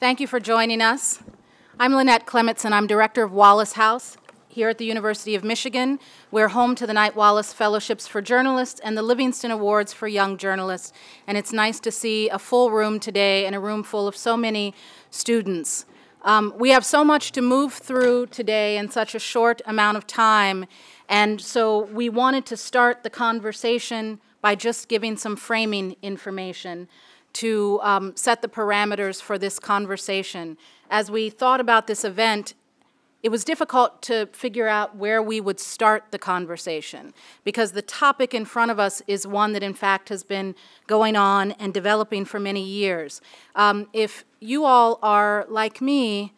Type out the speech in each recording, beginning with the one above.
Thank you for joining us. I'm Lynette Clemetson, and I'm director of Wallace House here at the University of Michigan. We're home to the Knight Wallace Fellowships for Journalists and the Livingston Awards for Young Journalists. And it's nice to see a full room today and a room full of so many students. Um, we have so much to move through today in such a short amount of time, and so we wanted to start the conversation by just giving some framing information to um, set the parameters for this conversation. As we thought about this event, it was difficult to figure out where we would start the conversation because the topic in front of us is one that, in fact, has been going on and developing for many years. Um, if you all are like me,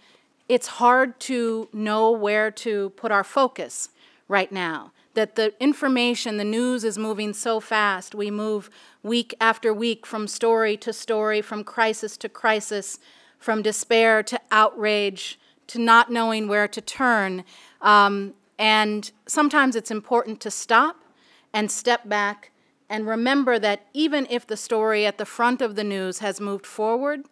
it's hard to know where to put our focus right now. That the information, the news is moving so fast. We move week after week from story to story, from crisis to crisis, from despair to outrage to not knowing where to turn. Um, and sometimes it's important to stop and step back and remember that even if the story at the front of the news has moved forward,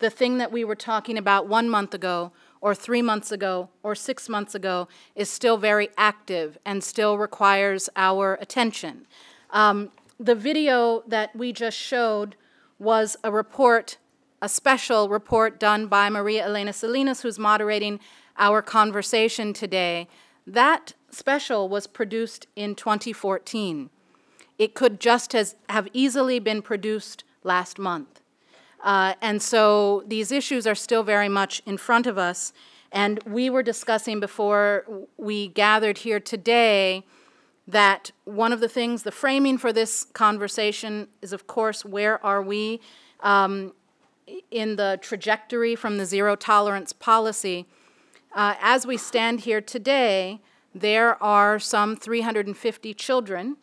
the thing that we were talking about one month ago, or three months ago, or six months ago is still very active and still requires our attention. Um, the video that we just showed was a report a special report done by Maria Elena Salinas, who's moderating our conversation today. That special was produced in 2014. It could just as have easily been produced last month. Uh, and so these issues are still very much in front of us. And we were discussing before we gathered here today that one of the things, the framing for this conversation is, of course, where are we? Um, in the trajectory from the zero tolerance policy, uh, as we stand here today, there are some 350 children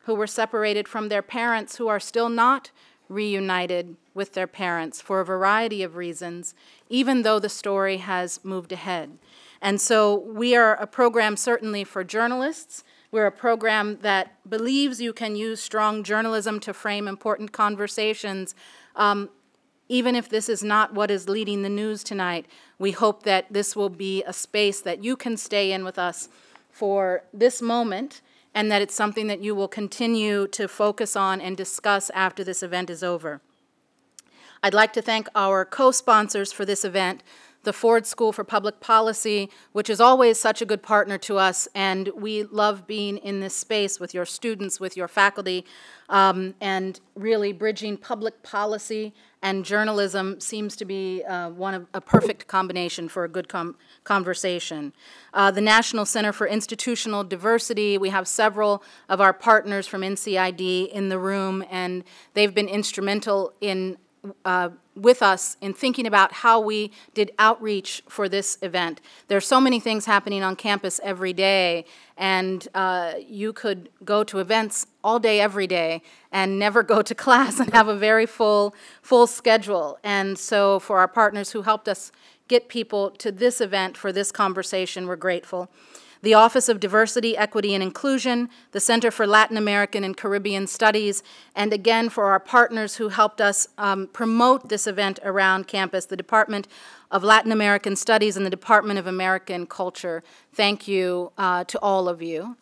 who were separated from their parents who are still not reunited with their parents for a variety of reasons, even though the story has moved ahead. And so we are a program certainly for journalists. We're a program that believes you can use strong journalism to frame important conversations, um, even if this is not what is leading the news tonight, we hope that this will be a space that you can stay in with us for this moment and that it's something that you will continue to focus on and discuss after this event is over. I'd like to thank our co-sponsors for this event, the Ford School for Public Policy, which is always such a good partner to us, and we love being in this space with your students, with your faculty, um, and really bridging public policy and journalism seems to be uh, one of a perfect combination for a good conversation. Uh, the National Center for Institutional Diversity, we have several of our partners from NCID in the room, and they've been instrumental in uh, with us in thinking about how we did outreach for this event. There are so many things happening on campus every day, and uh, you could go to events all day, every day, and never go to class and have a very full, full schedule. And so for our partners who helped us get people to this event for this conversation, we're grateful the Office of Diversity, Equity, and Inclusion, the Center for Latin American and Caribbean Studies, and again for our partners who helped us um, promote this event around campus, the Department of Latin American Studies and the Department of American Culture. Thank you uh, to all of you.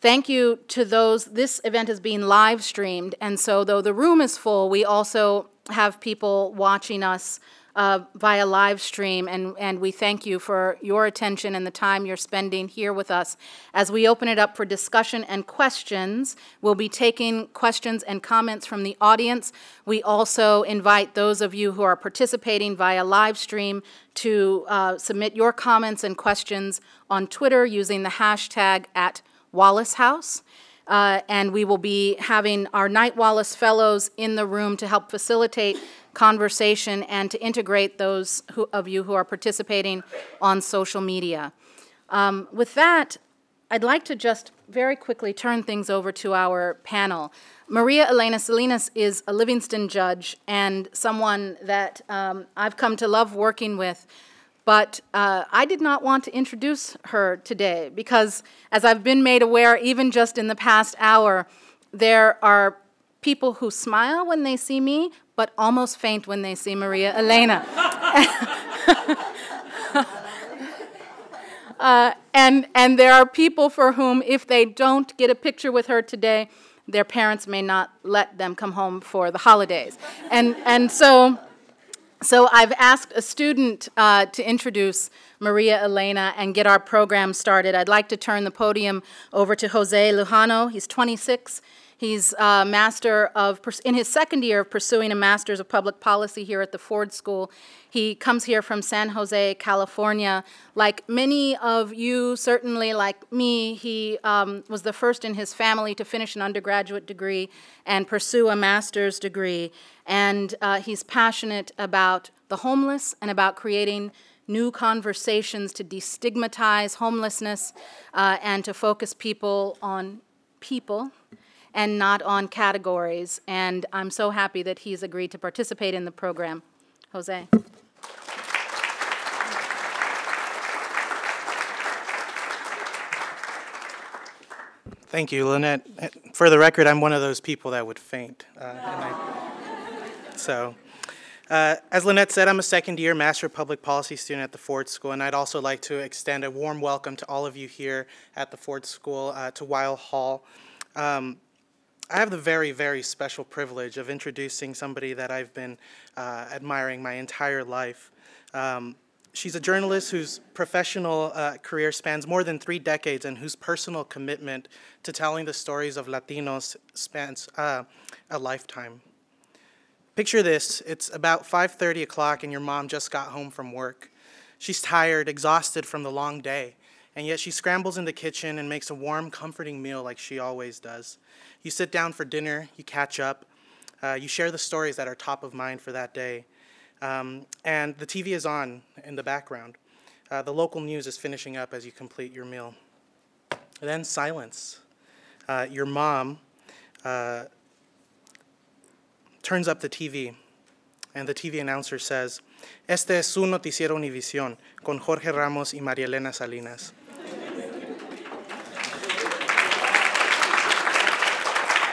Thank you to those. This event is being live streamed, and so though the room is full, we also have people watching us uh, via live stream, and, and we thank you for your attention and the time you're spending here with us. As we open it up for discussion and questions, we'll be taking questions and comments from the audience. We also invite those of you who are participating via live stream to uh, submit your comments and questions on Twitter using the hashtag at Wallace House. Uh, and we will be having our Knight Wallace Fellows in the room to help facilitate conversation and to integrate those who, of you who are participating on social media. Um, with that, I'd like to just very quickly turn things over to our panel. Maria Elena Salinas is a Livingston judge and someone that um, I've come to love working with. But uh, I did not want to introduce her today because, as I've been made aware, even just in the past hour, there are people who smile when they see me, but almost faint when they see Maria Elena. uh, and, and there are people for whom, if they don't get a picture with her today, their parents may not let them come home for the holidays. And, and so, so I've asked a student uh, to introduce Maria Elena and get our program started. I'd like to turn the podium over to Jose Lujano. He's 26. He's a master of, in his second year of pursuing a master's of public policy here at the Ford School. He comes here from San Jose, California. Like many of you, certainly like me, he um, was the first in his family to finish an undergraduate degree and pursue a master's degree. And uh, he's passionate about the homeless and about creating new conversations to destigmatize homelessness uh, and to focus people on people and not on categories. And I'm so happy that he's agreed to participate in the program. Jose. Thank you, Lynette. For the record, I'm one of those people that would faint. Uh, I, so, uh, as Lynette said, I'm a second year Master of Public Policy student at the Ford School, and I'd also like to extend a warm welcome to all of you here at the Ford School, uh, to Weill Hall. Um, I have the very, very special privilege of introducing somebody that I've been uh, admiring my entire life. Um, she's a journalist whose professional uh, career spans more than three decades and whose personal commitment to telling the stories of Latinos spans uh, a lifetime. Picture this, it's about 5.30 o'clock and your mom just got home from work. She's tired, exhausted from the long day, and yet she scrambles in the kitchen and makes a warm, comforting meal like she always does. You sit down for dinner, you catch up, uh, you share the stories that are top of mind for that day. Um, and the TV is on in the background. Uh, the local news is finishing up as you complete your meal. Then silence. Uh, your mom uh, turns up the TV, and the TV announcer says, Este es su noticiero Univisión con Jorge Ramos y María Elena Salinas.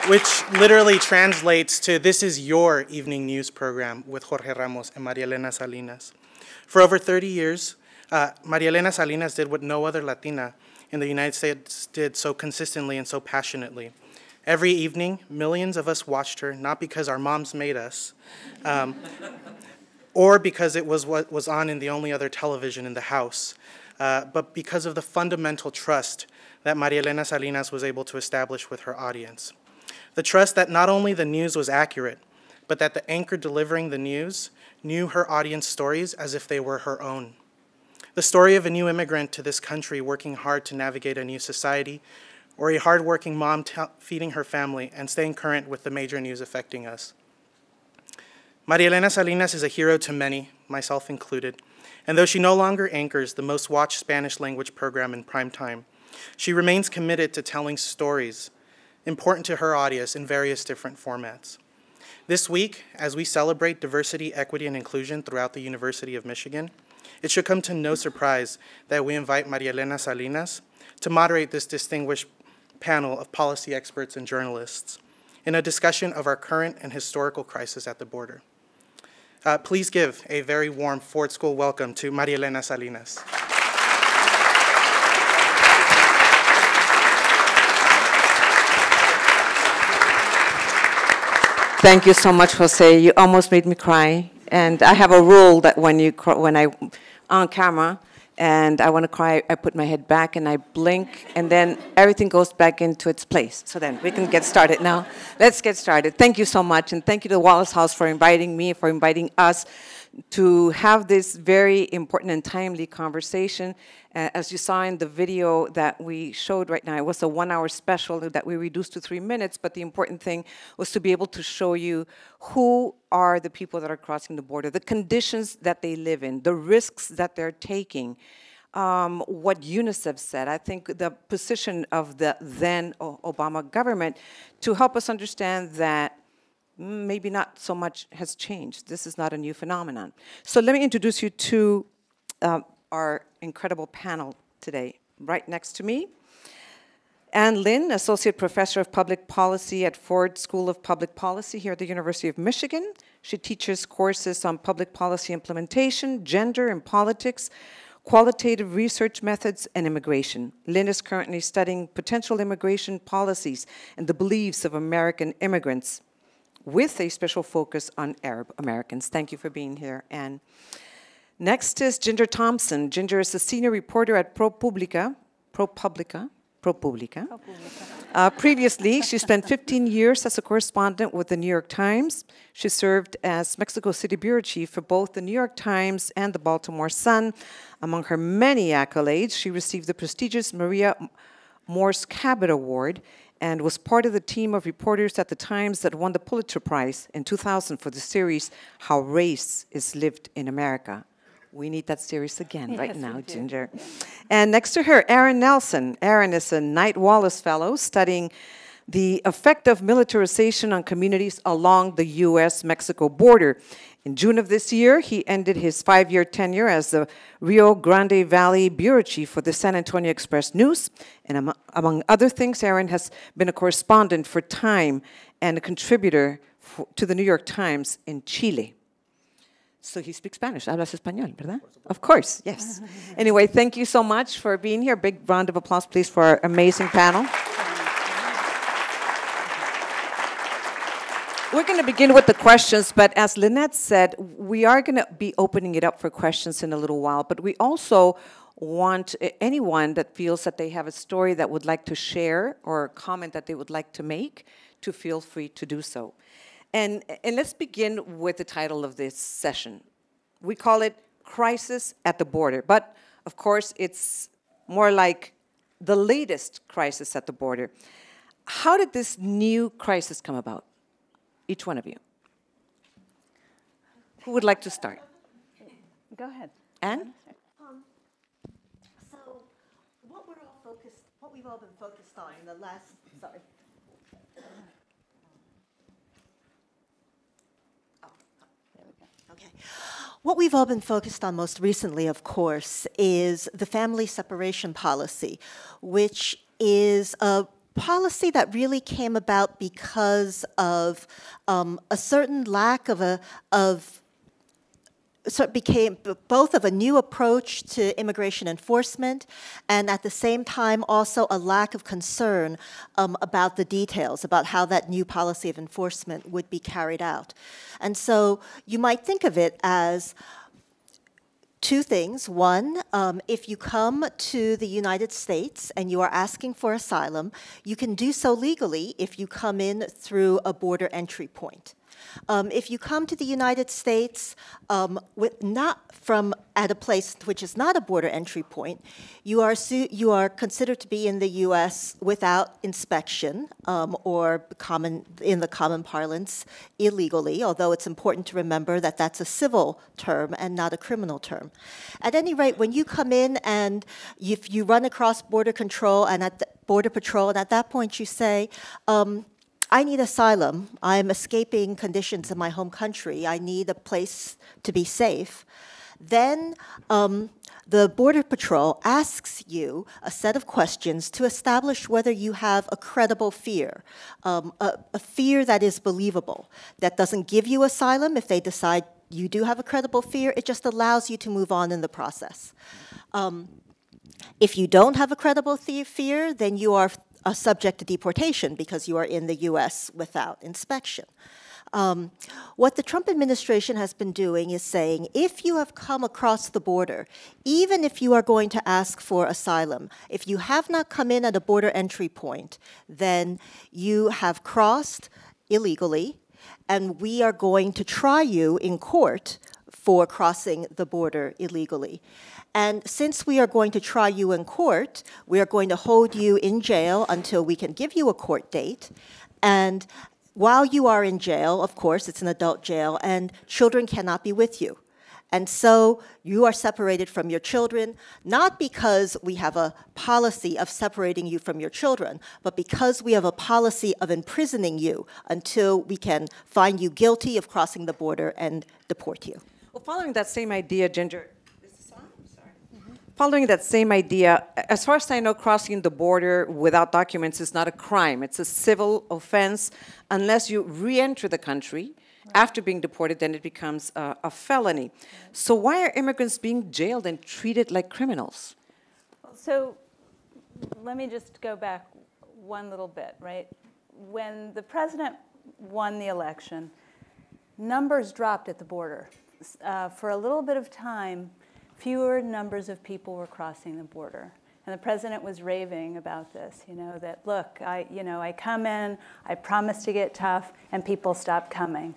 Which literally translates to this is your evening news program with Jorge Ramos and Maria Elena Salinas. For over 30 years, uh, Maria Elena Salinas did what no other Latina in the United States did so consistently and so passionately. Every evening, millions of us watched her, not because our moms made us, um, or because it was what was on in the only other television in the house, uh, but because of the fundamental trust that Maria Elena Salinas was able to establish with her audience. The trust that not only the news was accurate, but that the anchor delivering the news knew her audience stories as if they were her own. The story of a new immigrant to this country working hard to navigate a new society, or a hardworking mom feeding her family and staying current with the major news affecting us. Maria Elena Salinas is a hero to many, myself included, and though she no longer anchors the most watched Spanish language program in prime time, she remains committed to telling stories important to her audience in various different formats. This week, as we celebrate diversity, equity, and inclusion throughout the University of Michigan, it should come to no surprise that we invite Maria Elena Salinas to moderate this distinguished panel of policy experts and journalists in a discussion of our current and historical crisis at the border. Uh, please give a very warm Ford School welcome to Maria Elena Salinas. Thank you so much, Jose. You almost made me cry. And I have a rule that when you when I on camera and I want to cry, I put my head back and I blink, and then everything goes back into its place. So then we can get started now. Let's get started. Thank you so much, and thank you to Wallace House for inviting me, for inviting us to have this very important and timely conversation. Uh, as you saw in the video that we showed right now, it was a one hour special that we reduced to three minutes, but the important thing was to be able to show you who are the people that are crossing the border, the conditions that they live in, the risks that they're taking, um, what UNICEF said. I think the position of the then Obama government to help us understand that maybe not so much has changed. This is not a new phenomenon. So let me introduce you to uh, our incredible panel today. Right next to me, Ann Lin, Associate Professor of Public Policy at Ford School of Public Policy here at the University of Michigan. She teaches courses on public policy implementation, gender and politics, qualitative research methods, and immigration. Lin is currently studying potential immigration policies and the beliefs of American immigrants with a special focus on Arab Americans. Thank you for being here, Ann. Next is Ginger Thompson. Ginger is a senior reporter at ProPublica, ProPublica, ProPublica. Uh, previously, she spent 15 years as a correspondent with the New York Times. She served as Mexico City bureau chief for both the New York Times and the Baltimore Sun. Among her many accolades, she received the prestigious Maria Moors Cabot Award and was part of the team of reporters at the Times that won the Pulitzer Prize in 2000 for the series How Race is Lived in America. We need that series again right now, Ginger. And next to her, Aaron Nelsen. Aaron is a Knight Wallace Fellow studying the effect of militarization on communities along the US Mexico border. In June of this year, he ended his five year tenure as the Rio Grande Valley Bureau Chief for the San Antonio Express News. And am among other things, Aaron has been a correspondent for Time and a contributor for, to the New York Times in Chile. So he speaks Spanish. Hablas español, ¿verdad? Of course, yes. anyway, thank you so much for being here. Big round of applause, please, for our amazing panel. We're going to begin with the questions, but as Lynette said, we are going to be opening it up for questions in a little while, but we also want anyone that feels that they have a story that would like to share or a comment that they would like to make to feel free to do so. And, and let's begin with the title of this session. We call it Crisis at the Border, but of course it's more like the latest crisis at the border. How did this new crisis come about? Each one of you. Who would like to start? Go ahead. Ann? Um, so, what we're all focused, what we've all been focused on in the last, sorry. Oh, okay. What we've all been focused on most recently, of course, is the family separation policy, which is a policy that really came about because of um, a certain lack of a of so it became both of a new approach to immigration enforcement and at the same time also a lack of concern um, about the details, about how that new policy of enforcement would be carried out. And so you might think of it as two things. One, um, if you come to the United States and you are asking for asylum, you can do so legally if you come in through a border entry point. Um, if you come to the United States um, with not from at a place which is not a border entry point, you are you are considered to be in the U.S. without inspection um, or common in the common parlance illegally. Although it's important to remember that that's a civil term and not a criminal term. At any rate, when you come in and if you run across border control and at border patrol, and at that point you say. I need asylum. I'm escaping conditions in my home country. I need a place to be safe. Then um, the Border Patrol asks you a set of questions to establish whether you have a credible fear, um, a, a fear that is believable, that doesn't give you asylum if they decide you do have a credible fear, it just allows you to move on in the process. Um, if you don't have a credible fear, then you are uh, subject to deportation because you are in the US without inspection. Um, what the Trump administration has been doing is saying if you have come across the border, even if you are going to ask for asylum, if you have not come in at a border entry point, then you have crossed illegally, and we are going to try you in court for crossing the border illegally. And since we are going to try you in court, we are going to hold you in jail until we can give you a court date. And while you are in jail, of course, it's an adult jail, and children cannot be with you. And so you are separated from your children, not because we have a policy of separating you from your children, but because we have a policy of imprisoning you until we can find you guilty of crossing the border and deport you. Well, following that same idea, Ginger, Following that same idea, as far as I know, crossing the border without documents is not a crime. It's a civil offense unless you re enter the country After being deported, then it becomes a, a felony. So why are immigrants being jailed and treated like criminals? So let me just go back one little bit, right? When the president won the election, numbers dropped at the border. Uh, for a little bit of time, fewer numbers of people were crossing the border. And the president was raving about this, you know, that look, I, you know, I come in, I promise to get tough, and people stop coming.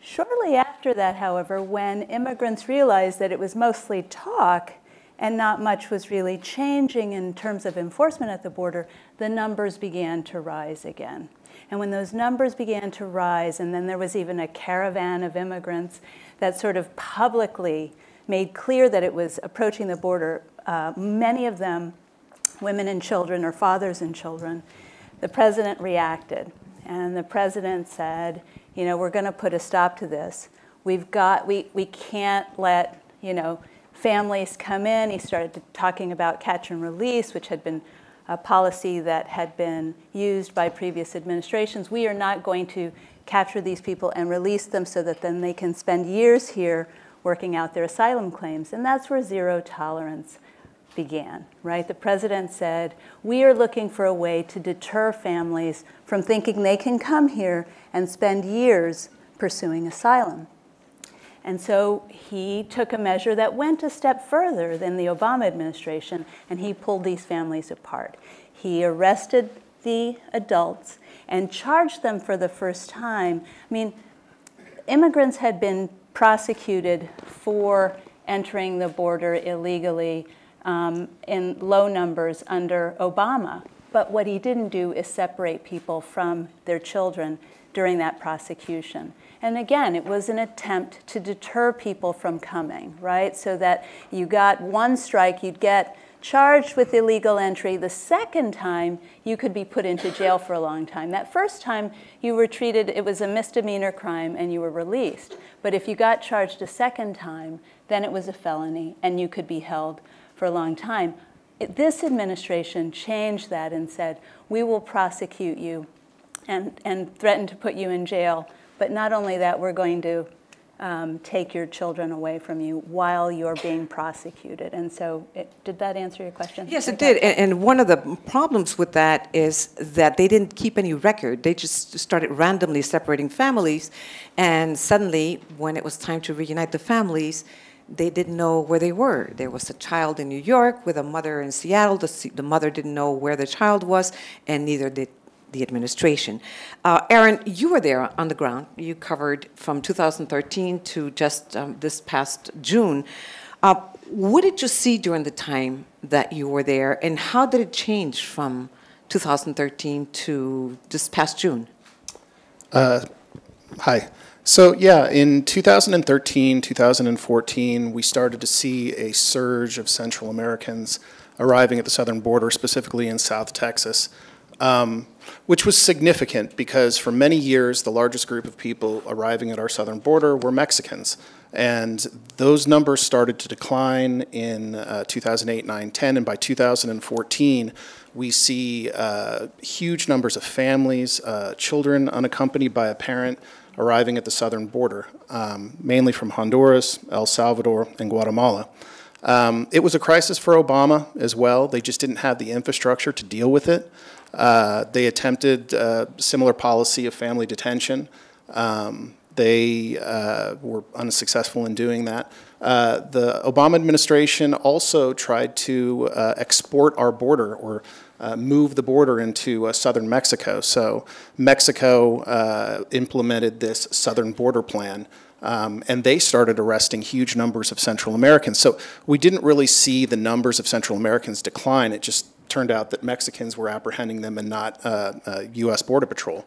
Shortly after that, however, when immigrants realized that it was mostly talk and not much was really changing in terms of enforcement at the border, the numbers began to rise again. And when those numbers began to rise, and then there was even a caravan of immigrants that sort of publicly made clear that it was approaching the border, uh, many of them women and children or fathers and children, the president reacted. And the president said, you know, we're going to put a stop to this. We've got, we, we can't let, you know, families come in. He started talking about catch and release, which had been a policy that had been used by previous administrations. We are not going to capture these people and release them so that then they can spend years here working out their asylum claims. And that's where zero tolerance began, right? The president said, We are looking for a way to deter families from thinking they can come here and spend years pursuing asylum. And so he took a measure that went a step further than the Obama administration, and he pulled these families apart. He arrested the adults and charged them for the first time. I mean, immigrants had been prosecuted for entering the border illegally um, in low numbers under Obama. But what he didn't do is separate people from their children during that prosecution. And again, it was an attempt to deter people from coming, right? So that you got one strike, you'd get charged with illegal entry. The second time, you could be put into jail for a long time. That first time, you were treated, it was a misdemeanor crime and you were released. But if you got charged a second time, then it was a felony and you could be held for a long time. It, this administration changed that and said, we will prosecute you and, and threaten to put you in jail. But not only that, we're going to um, take your children away from you while you're being prosecuted. And so, it, did that answer your question? Yes, it did. And, and, one of the problems with that is that they didn't keep any record. They just started randomly separating families. And suddenly, when it was time to reunite the families, they didn't know where they were. There was a child in New York with a mother in Seattle. The, the mother didn't know where the child was, and neither did the administration. Uh, Aaron, you were there on the ground. You covered from 2013 to just um, this past June. Uh, what did you see during the time that you were there, and how did it change from 2013 to this past June? Uh, hi. So, yeah, in 2013, 2014, we started to see a surge of Central Americans arriving at the southern border, specifically in South Texas, um, which was significant because for many years, the largest group of people arriving at our southern border were Mexicans. And those numbers started to decline in uh, 2008, 9, 10, and by 2014, we see uh, huge numbers of families, uh, children unaccompanied by a parent, arriving at the southern border, um, mainly from Honduras, El Salvador, and Guatemala. Um, it was a crisis for Obama as well. They just didn't have the infrastructure to deal with it. Uh, they attempted a uh, similar policy of family detention. Um, they uh, were unsuccessful in doing that. Uh, the Obama administration also tried to uh, export our border or uh, move the border into southern Mexico. So Mexico implemented this southern border plan. Um, and they started arresting huge numbers of Central Americans. So we didn't really see the numbers of Central Americans decline. It just turned out that Mexicans were apprehending them and not U.S. Uh, Border Patrol.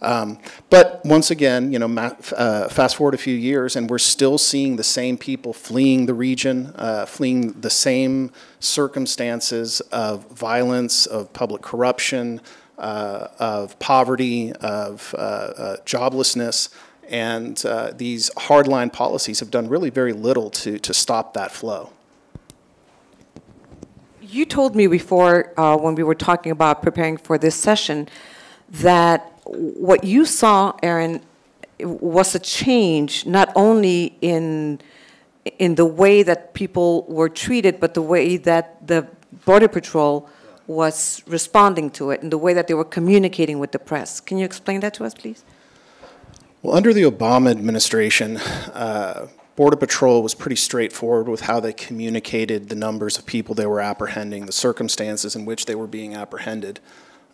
Um, but once again, you know, uh, fast forward a few years, and we're still seeing the same people fleeing the region, uh, fleeing the same circumstances of violence, of public corruption, uh, of poverty, of uh, uh, joblessness, and uh, these hardline policies have done really very little to, to stop that flow. You told me before, when we were talking about preparing for this session, that what you saw, Aaron, was a change not only in in the way that people were treated, but the way that the Border Patrol was responding to it and the way that they were communicating with the press. Can you explain that to us, please? Well, under the Obama administration, uh, Border Patrol was pretty straightforward with how they communicated the numbers of people they were apprehending, the circumstances in which they were being apprehended.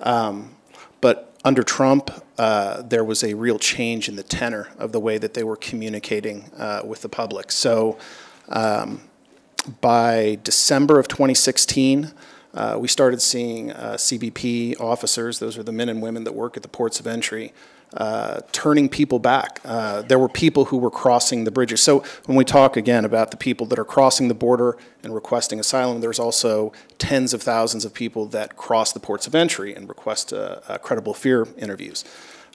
Um, but under Trump, uh, there was a real change in the tenor of the way that they were communicating uh, with the public. So um, by December of 2016, uh, we started seeing uh, CBP officers, those are the men and women that work at the ports of entry, uh, turning people back. Uh, there were people who were crossing the bridges. So when we talk again about the people that are crossing the border and requesting asylum, there's also tens of thousands of people that cross the ports of entry and request uh, uh, credible fear interviews.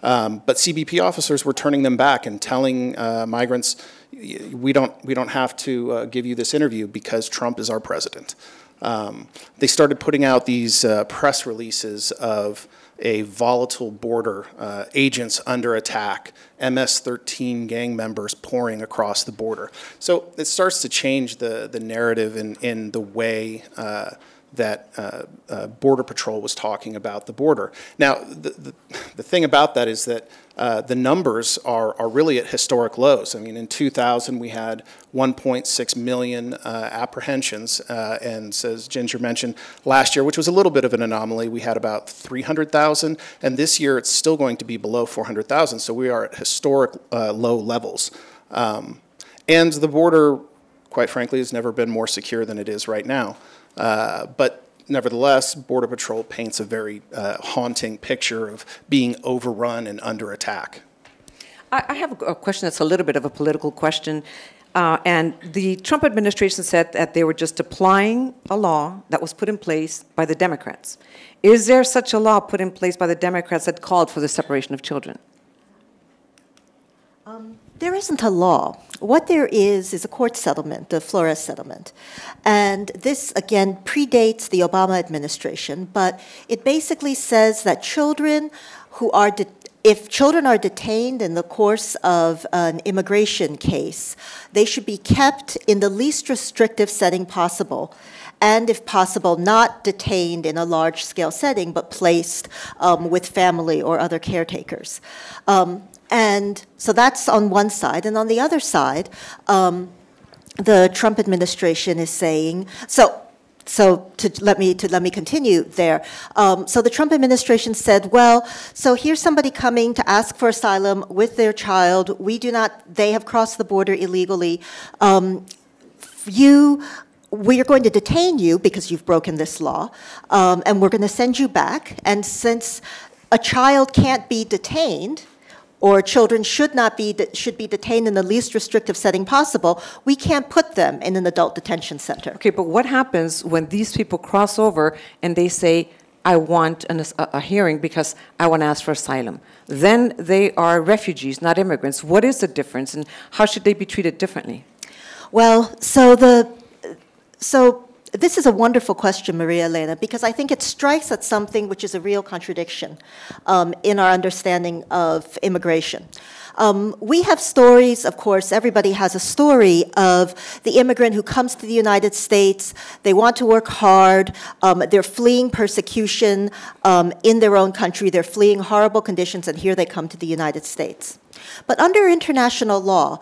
Um, but CBP officers were turning them back and telling uh, migrants, we don't, we don't have to give you this interview because Trump is our president. Um, they started putting out these press releases of a volatile border, uh, agents under attack, MS-13 gang members pouring across the border. So it starts to change the, the narrative in, in the way uh, that uh, uh, Border Patrol was talking about the border. Now, the, the, the thing about that is that uh, the numbers are, are really at historic lows. I mean, in 2000, we had 1.6 million uh, apprehensions, uh, and as Ginger mentioned, last year, which was a little bit of an anomaly, we had about 300,000, and this year it's still going to be below 400,000, so we are at historic uh, low levels. Um, and the border, quite frankly, has never been more secure than it is right now. Uh, but nevertheless, Border Patrol paints a very uh, haunting picture of being overrun and under attack. I, have a question that's a little bit of a political question. Uh, and the Trump administration said that they were just applying a law that was put in place by the Democrats. Is there such a law put in place by the Democrats that called for the separation of children? There isn't a law. What there is is a court settlement, the Flores settlement. And this, again, predates the Obama administration, but it basically says that children who are, if children are detained in the course of an immigration case, they should be kept in the least restrictive setting possible and if possible, not detained in a large scale setting, but placed um, with family or other caretakers. Um, and so that's on one side. And on the other side, um, the Trump administration is saying, so so to let me to let me continue there. Um, so the Trump administration said, well, so here's somebody coming to ask for asylum with their child. We do not. They have crossed the border illegally. Um, you. We are going to detain you because you've broken this law, um, and we're going to send you back. And since a child can't be detained, or children should not be should be detained in the least restrictive setting possible, we can't put them in an adult detention center. Okay, but what happens when these people cross over and they say, "I want an, a, a hearing because I want to ask for asylum"? Then they are refugees, not immigrants. What is the difference, and how should they be treated differently? Well, so the so this is a wonderful question, Maria Elena, because I think it strikes at something which is a real contradiction um, in our understanding of immigration. Um, we have stories, of course, everybody has a story of the immigrant who comes to the United States, they want to work hard, um, they're fleeing persecution um, in their own country, they're fleeing horrible conditions, and here they come to the United States. But under international law,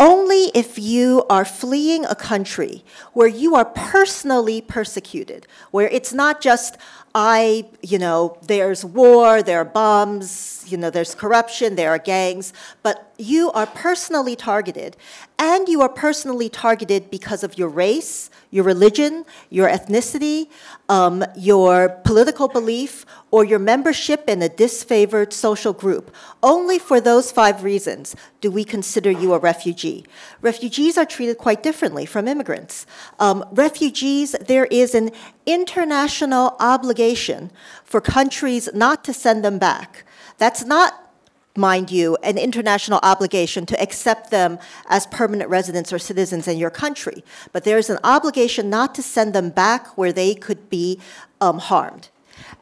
only if you are fleeing a country where you are personally persecuted, where it's not just, I, you know, there's war, there are bombs, you know, there's corruption, there are gangs, but you are personally targeted, and you are personally targeted because of your race, your religion, your ethnicity, um, your political belief, or your membership in a disfavored social group. Only for those five reasons do we consider you a refugee. Refugees are treated quite differently from immigrants. Um, refugees, there is an international obligation for countries not to send them back. That's not mind you, an international obligation to accept them as permanent residents or citizens in your country. But there is an obligation not to send them back where they could be um, harmed.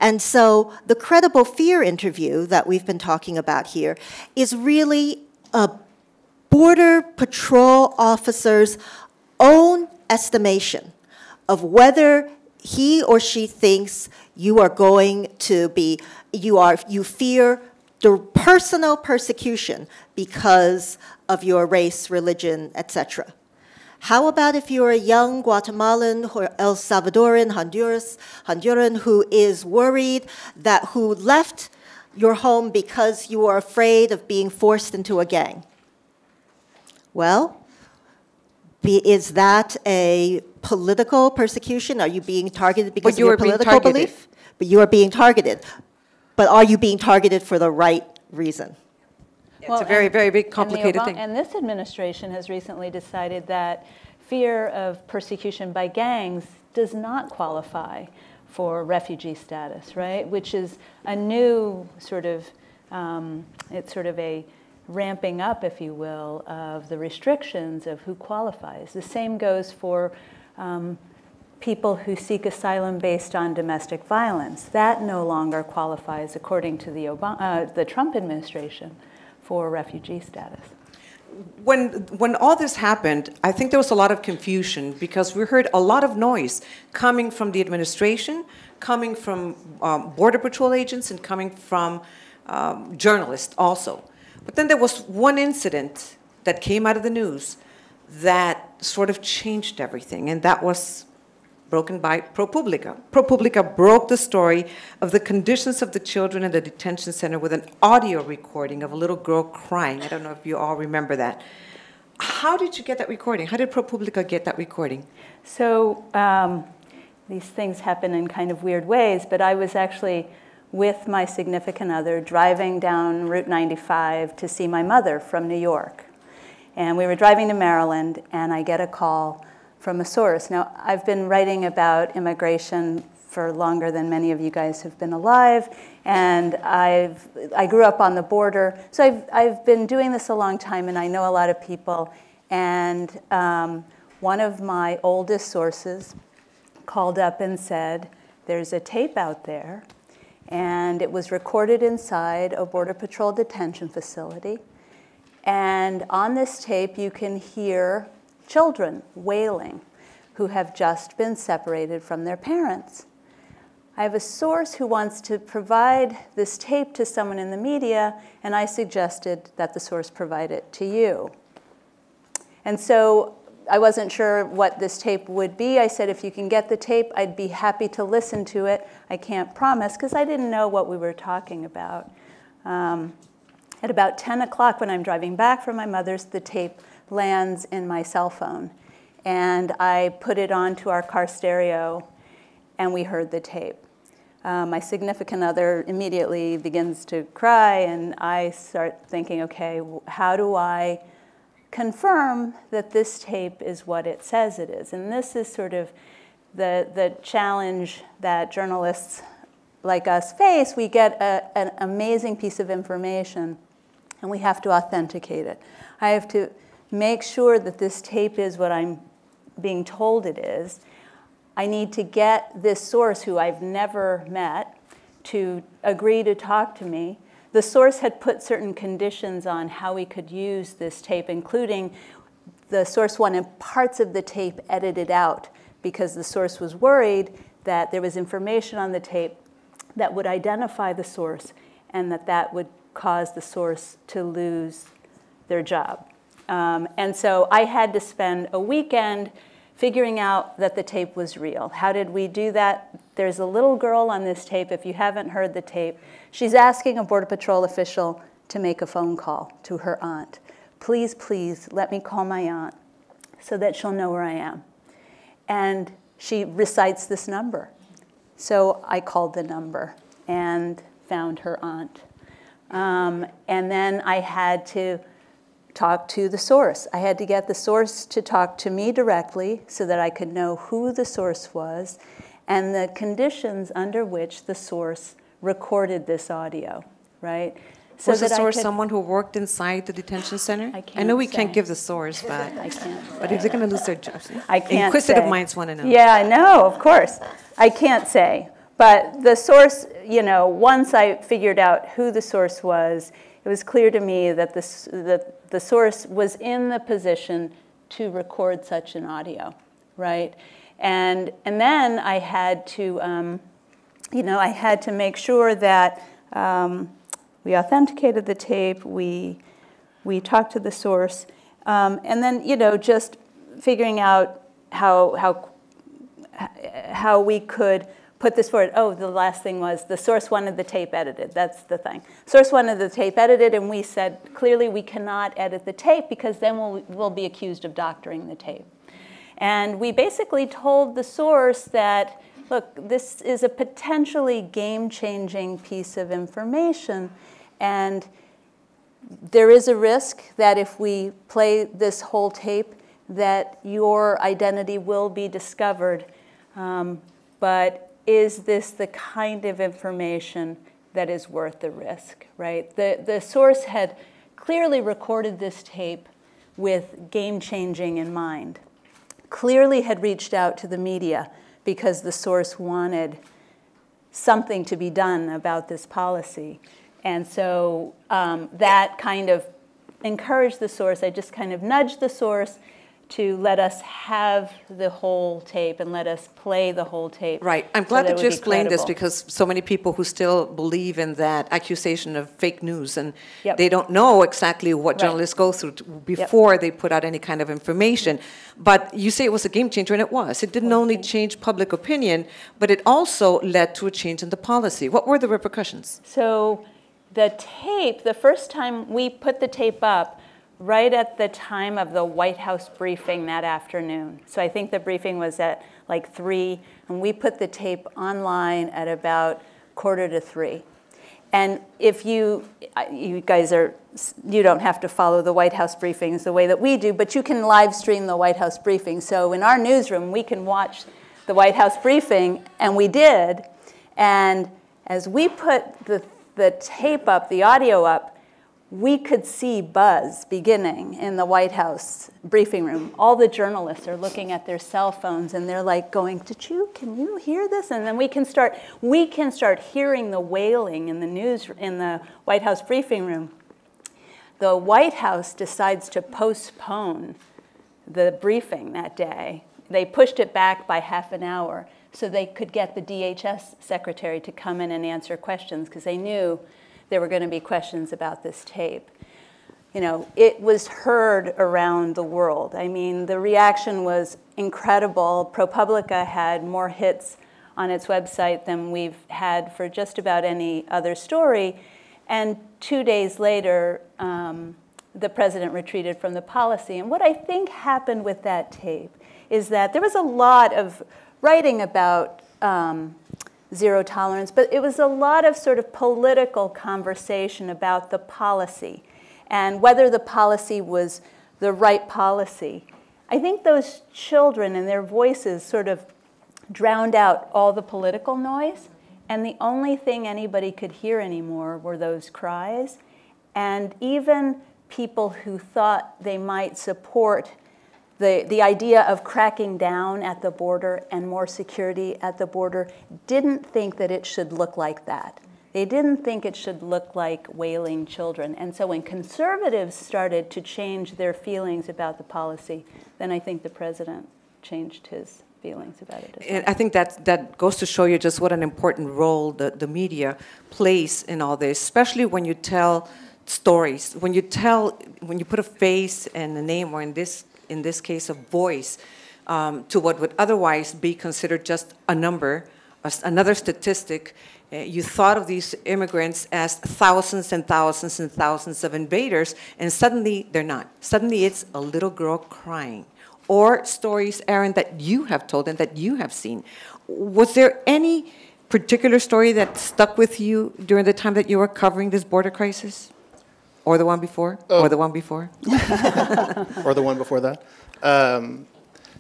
And so the credible fear interview that we've been talking about here is really a Border Patrol officer's own estimation of whether he or she thinks you are going to be, you are, you fear the personal persecution because of your race, religion, etc. How about if you're a young Guatemalan or El Salvadoran, Honduras, Honduran who is worried that who left your home because you are afraid of being forced into a gang? Well, be, is that a political persecution? Are you being targeted because you of your are political belief? But you are being targeted. But are you being targeted for the right reason? It's a very, and- very big, and complicated Obama- thing. And this administration has recently decided that fear of persecution by gangs does not qualify for refugee status, right? Which is a new sort of, um, it's sort of a ramping up, if you will, of the restrictions of who qualifies. The same goes for um, people who seek asylum based on domestic violence. That no longer qualifies, according to the, Obama, uh, the Trump administration, for refugee status. when when all this happened, I think there was a lot of confusion because we heard a lot of noise coming from the administration, coming from um, border patrol agents, and coming from um, journalists also. But then there was one incident that came out of the news that sort of changed everything, and that was broken by ProPublica. ProPublica broke the story of the conditions of the children in the detention center with an audio recording of a little girl crying. I don't know if you all remember that. How did you get that recording? How did ProPublica get that recording? So um, these things happen in kind of weird ways, but I was actually with my significant other driving down Route 95 to see my mother from New York. And we were driving to Maryland, and I get a call from a source. Now, I've been writing about immigration for longer than many of you guys have been alive, and I've, I grew up on the border. So I've, I've been doing this a long time, and I know a lot of people. And um, one of my oldest sources called up and said, There's a tape out there, and it was recorded inside a Border Patrol detention facility. And on this tape, you can hear children wailing who have just been separated from their parents. I have a source who wants to provide this tape to someone in the media, and I suggested that the source provide it to you. And so I wasn't sure what this tape would be. I said, if you can get the tape, I'd be happy to listen to it. I can't promise because I didn't know what we were talking about. Um, at about 10 o'clock, when I'm driving back from my mother's, the tape lands in my cell phone. And I put it onto our car stereo, and we heard the tape. Uh, my significant other immediately begins to cry, and I start thinking, okay, how do I confirm that this tape is what it says it is? And this is sort of the, the challenge that journalists like us face. We get a, an amazing piece of information, and we have to authenticate it. I have to make sure that this tape is what I'm being told it is. I need to get this source, who I've never met, to agree to talk to me. The source had put certain conditions on how we could use this tape, including the source wanted parts of the tape edited out because the source was worried that there was information on the tape that would identify the source and that that would cause the source to lose their job. Um, and so I had to spend a weekend figuring out that the tape was real. How did we do that? There's a little girl on this tape, if you haven't heard the tape, she's asking a Border Patrol official to make a phone call to her aunt. Please, please, let me call my aunt so that she'll know where I am. And she recites this number. So I called the number and found her aunt. Um, and then I had to talk to the source. I had to get the source to talk to me directly so that I could know who the source was and the conditions under which the source recorded this audio, right? So was the source could- someone who worked inside the detention center? I I know we can't can't give the source, but I can't. but if they're going to lose their jobs, I can't inquisitive say. minds want to know. Yeah, I know, of course. I can't say. but the source, you know, once I figured out who the source was, it was clear to me that this that the source was in the position to record such an audio, right? And, and then I had to, um, you know, I had to make sure that um, we authenticated the tape, we, we talked to the source, um, and then, you know, just figuring out how, how, how we could put this forward. Oh, the last thing was the source wanted the tape edited. That's the thing. Source wanted the tape edited, and we said clearly we cannot edit the tape because then we'll, we'll be accused of doctoring the tape. And we basically told the source that, look, this is a potentially game changing piece of information, and there is a risk that if we play this whole tape, that your identity will be discovered. Um, but is this the kind of information that is worth the risk, right? The, the source had clearly recorded this tape with game changing in mind, clearly had reached out to the media because the source wanted something to be done about this policy. And so um, that kind of encouraged the source. I just kind of nudged the source to let us have the whole tape and let us play the whole tape. Right. I'm glad so that, that you explained this because so many people who still believe in that accusation of fake news and yep. they don't know exactly what right. journalists go through before yep. they put out any kind of information. But you say it was a game changer, and it was. It didn't only change public opinion, but it also led to a change in the policy. What were the repercussions? So the tape, the first time we put the tape up, right at the time of the White House briefing that afternoon. So I think the briefing was at like 3, and we put the tape online at about quarter to 3. And if you, you guys are, you don't have to follow the White House briefings the way that we do, but you can live stream the White House briefing. So in our newsroom, we can watch the White House briefing, and we did. And as we put the, the tape up, the audio up, we could see buzz beginning in the White House briefing room. All the journalists are looking at their cell phones and they're like going, "Did you? Can you hear this?" And then we can start we can start hearing the wailing in the news in the White House briefing room. The White House decides to postpone the briefing that day. They pushed it back by half an hour so they could get the DHS secretary to come in and answer questions because they knew there were going to be questions about this tape. You know, it was heard around the world. I mean, the reaction was incredible. ProPublica had more hits on its website than we've had for just about any other story. And two days later, um, the president retreated from the policy. And what I think happened with that tape is that there was a lot of writing about um, zero tolerance, but it was a lot of sort of political conversation about the policy and whether the policy was the right policy. I think those children and their voices sort of drowned out all the political noise, and the only thing anybody could hear anymore were those cries. And even people who thought they might support the, the idea of cracking down at the border and more security at the border didn't think that it should look like that. They didn't think it should look like wailing children. And so when conservatives started to change their feelings about the policy, then I think the president changed his feelings about it. Well. I think that, that goes to show you just what an important role the, the media plays in all this, especially when you tell stories. When you tell, when you put a face and a name, or in this in this case, a voice um, to what would otherwise be considered just a number, another statistic. Uh, you thought of these immigrants as thousands and thousands and thousands of invaders, and suddenly they're not. Suddenly it's a little girl crying. Or stories, Aaron, that you have told and that you have seen. Was there any particular story that stuck with you during the time that you were covering this border crisis? Or the one before? Oh. Or the one before? or the one before that? Um,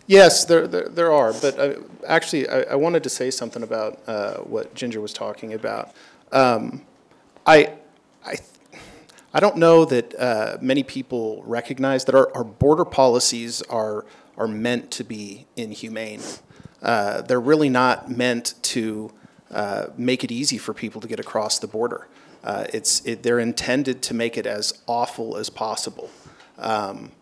yes, there, there, there, are. But uh, actually, I, I, wanted to say something about uh, what Ginger was talking about. Um, I, I, I don't know that uh, many people recognize that our, our border policies are, are meant to be inhumane. Uh, they're really not meant to uh, make it easy for people to get across the border. Uh, it's, it, they're intended to make it as awful as possible. Um,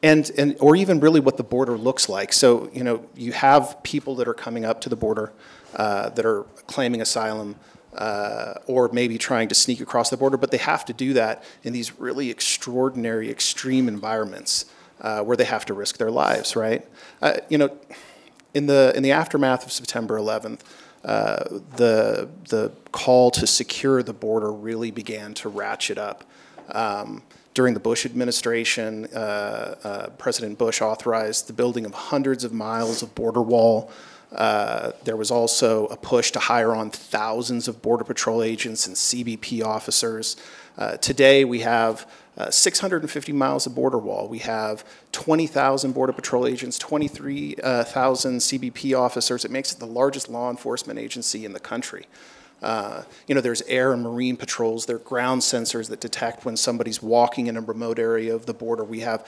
and, and, or even really what the border looks like. So, you know, you have people that are coming up to the border uh, that are claiming asylum uh, or maybe trying to sneak across the border, but they have to do that in these really extraordinary, extreme environments uh, where they have to risk their lives, right? Uh, you know, in the, in the aftermath of September 11th, uh, the, the call to secure the border really began to ratchet up. Um, during the Bush administration, uh, uh, President Bush authorized the building of hundreds of miles of border wall. Uh, there was also a push to hire on thousands of Border Patrol agents and CBP officers. Uh, today, we have uh, 650 miles of border wall. We have 20,000 Border Patrol agents, 23,000 CBP officers. It makes it the largest law enforcement agency in the country. Uh, you know, there's air and marine patrols. There are ground sensors that detect when somebody's walking in a remote area of the border. We have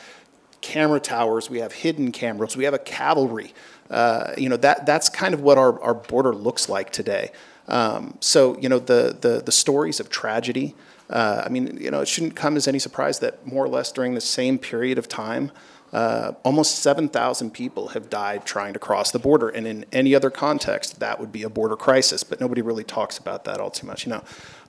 camera towers. We have hidden cameras. We have a cavalry. Uh, you know, that, that's kind of what our, our border looks like today. Um, so, you know, the, the, the stories of tragedy, uh, I mean, you know, it shouldn't come as any surprise that more or less during the same period of time, uh, almost 7,000 people have died trying to cross the border, and in any other context, that would be a border crisis. But nobody really talks about that all too much, you know.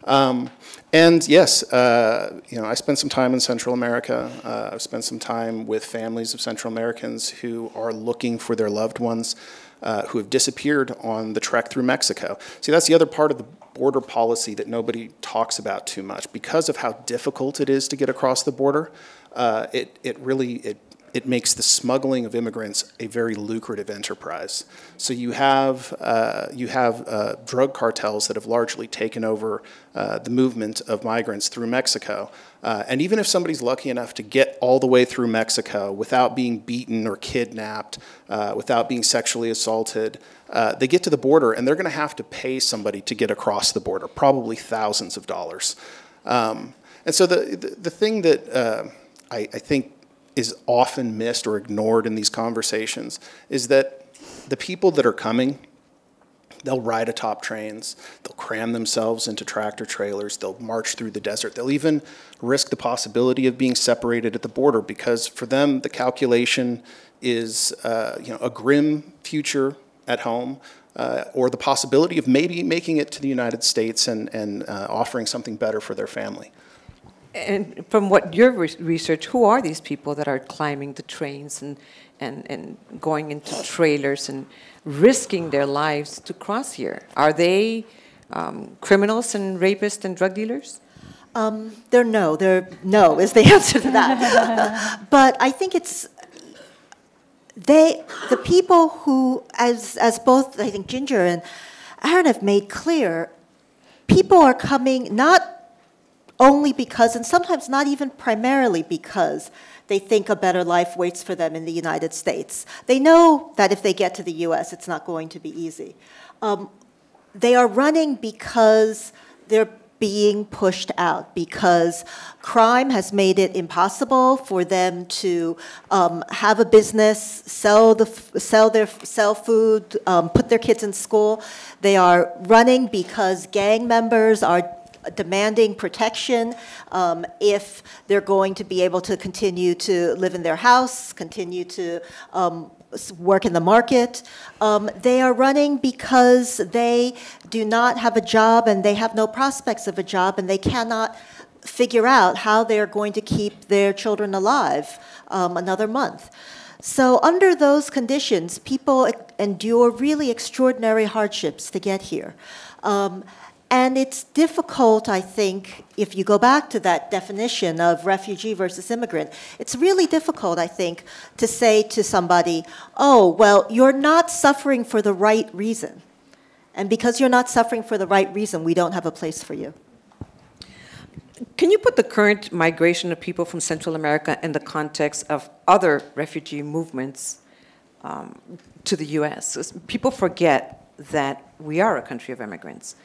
Um, and yes, uh, you know, I spent some time in Central America. Uh, I've spent some time with families of Central Americans who are looking for their loved ones uh, who have disappeared on the trek through Mexico. See, that's the other part of the border policy that nobody talks about too much. Because of how difficult it is to get across the border, uh, it, it really it it makes the smuggling of immigrants a very lucrative enterprise. So you have, uh, you have uh, drug cartels that have largely taken over uh, the movement of migrants through Mexico. Uh, and even if somebody's lucky enough to get all the way through Mexico without being beaten or kidnapped, uh, without being sexually assaulted, uh, they get to the border and they're going to have to pay somebody to get across the border, probably thousands of dollars. Um, and so the, the, the thing that I, I think is often missed or ignored in these conversations is that the people that are coming, they'll ride atop trains, they'll cram themselves into tractor trailers, they'll march through the desert, they'll even risk the possibility of being separated at the border because for them the calculation is uh, you know, a grim future at home uh, or the possibility of maybe making it to the United States and, and uh, offering something better for their family. And from what your research, who are these people that are climbing the trains and, and, and going into trailers and risking their lives to cross here? Are they um, criminals and rapists and drug dealers? Um, they're no. They're no is the answer to that. but I think it's they, the people who, as as both I think Ginger and Aaron have made clear, people are coming not only because, and sometimes not even primarily because, they think a better life waits for them in the United States. They know that if they get to the US, it's not going to be easy. Um, they are running because they're being pushed out because crime has made it impossible for them to um, have a business, sell the sell their sell food, um, put their kids in school. They are running because gang members are demanding protection um, if they're going to be able to continue to live in their house, continue to um, work in the market. Um, they are running because they do not have a job and they have no prospects of a job and they cannot figure out how they're going to keep their children alive um, another month. So under those conditions, people endure really extraordinary hardships to get here. And it's difficult, I think, if you go back to that definition of refugee versus immigrant, it's really difficult, I think, to say to somebody, oh, well, you're not suffering for the right reason. And because you're not suffering for the right reason, we don't have a place for you. Can you put the current migration of people from Central America in the context of other refugee movements um, to the US? People forget that we are a country of immigrants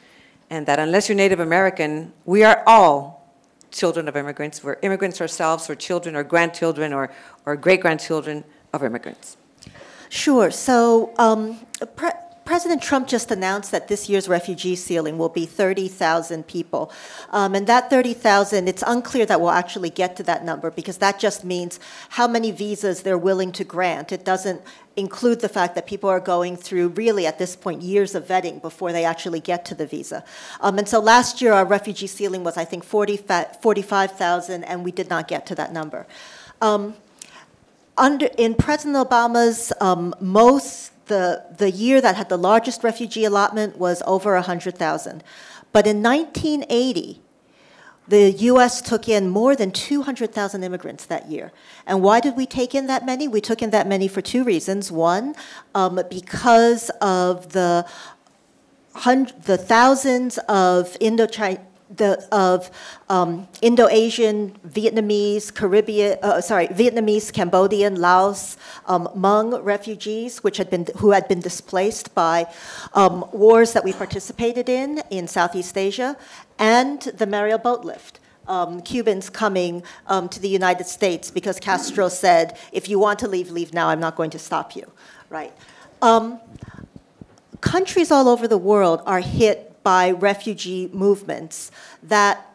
and that unless you're Native American, we are all children of immigrants. We're immigrants ourselves, or children, or grandchildren, or, or great grandchildren of immigrants. Sure. So, um, President Trump just announced that this year's refugee ceiling will be 30,000 people. Um, and that 30,000, it's unclear that we'll actually get to that number because that just means how many visas they're willing to grant. It doesn't include the fact that people are going through, really at this point, years of vetting before they actually get to the visa. Um, and so last year, our refugee ceiling was, I think, 40, 45,000, and we did not get to that number. Um, under, in President Obama's um, most, the, the year that had the largest refugee allotment was over 100,000. But in 1980, the US took in more than 200,000 immigrants that year. And why did we take in that many? We took in that many for two reasons. One, um, because of the, the thousands of Indo the, of um, Indo-Asian, Vietnamese, Caribbean, uh, sorry, Vietnamese, Cambodian, Laos, um, Hmong refugees, which had been who had been displaced by um, wars that we participated in in Southeast Asia, and the Mariel boat lift. Um, Cubans coming um, to the United States because Castro said, if you want to leave, leave now. I'm not going to stop you, right? Um, countries all over the world are hit by refugee movements that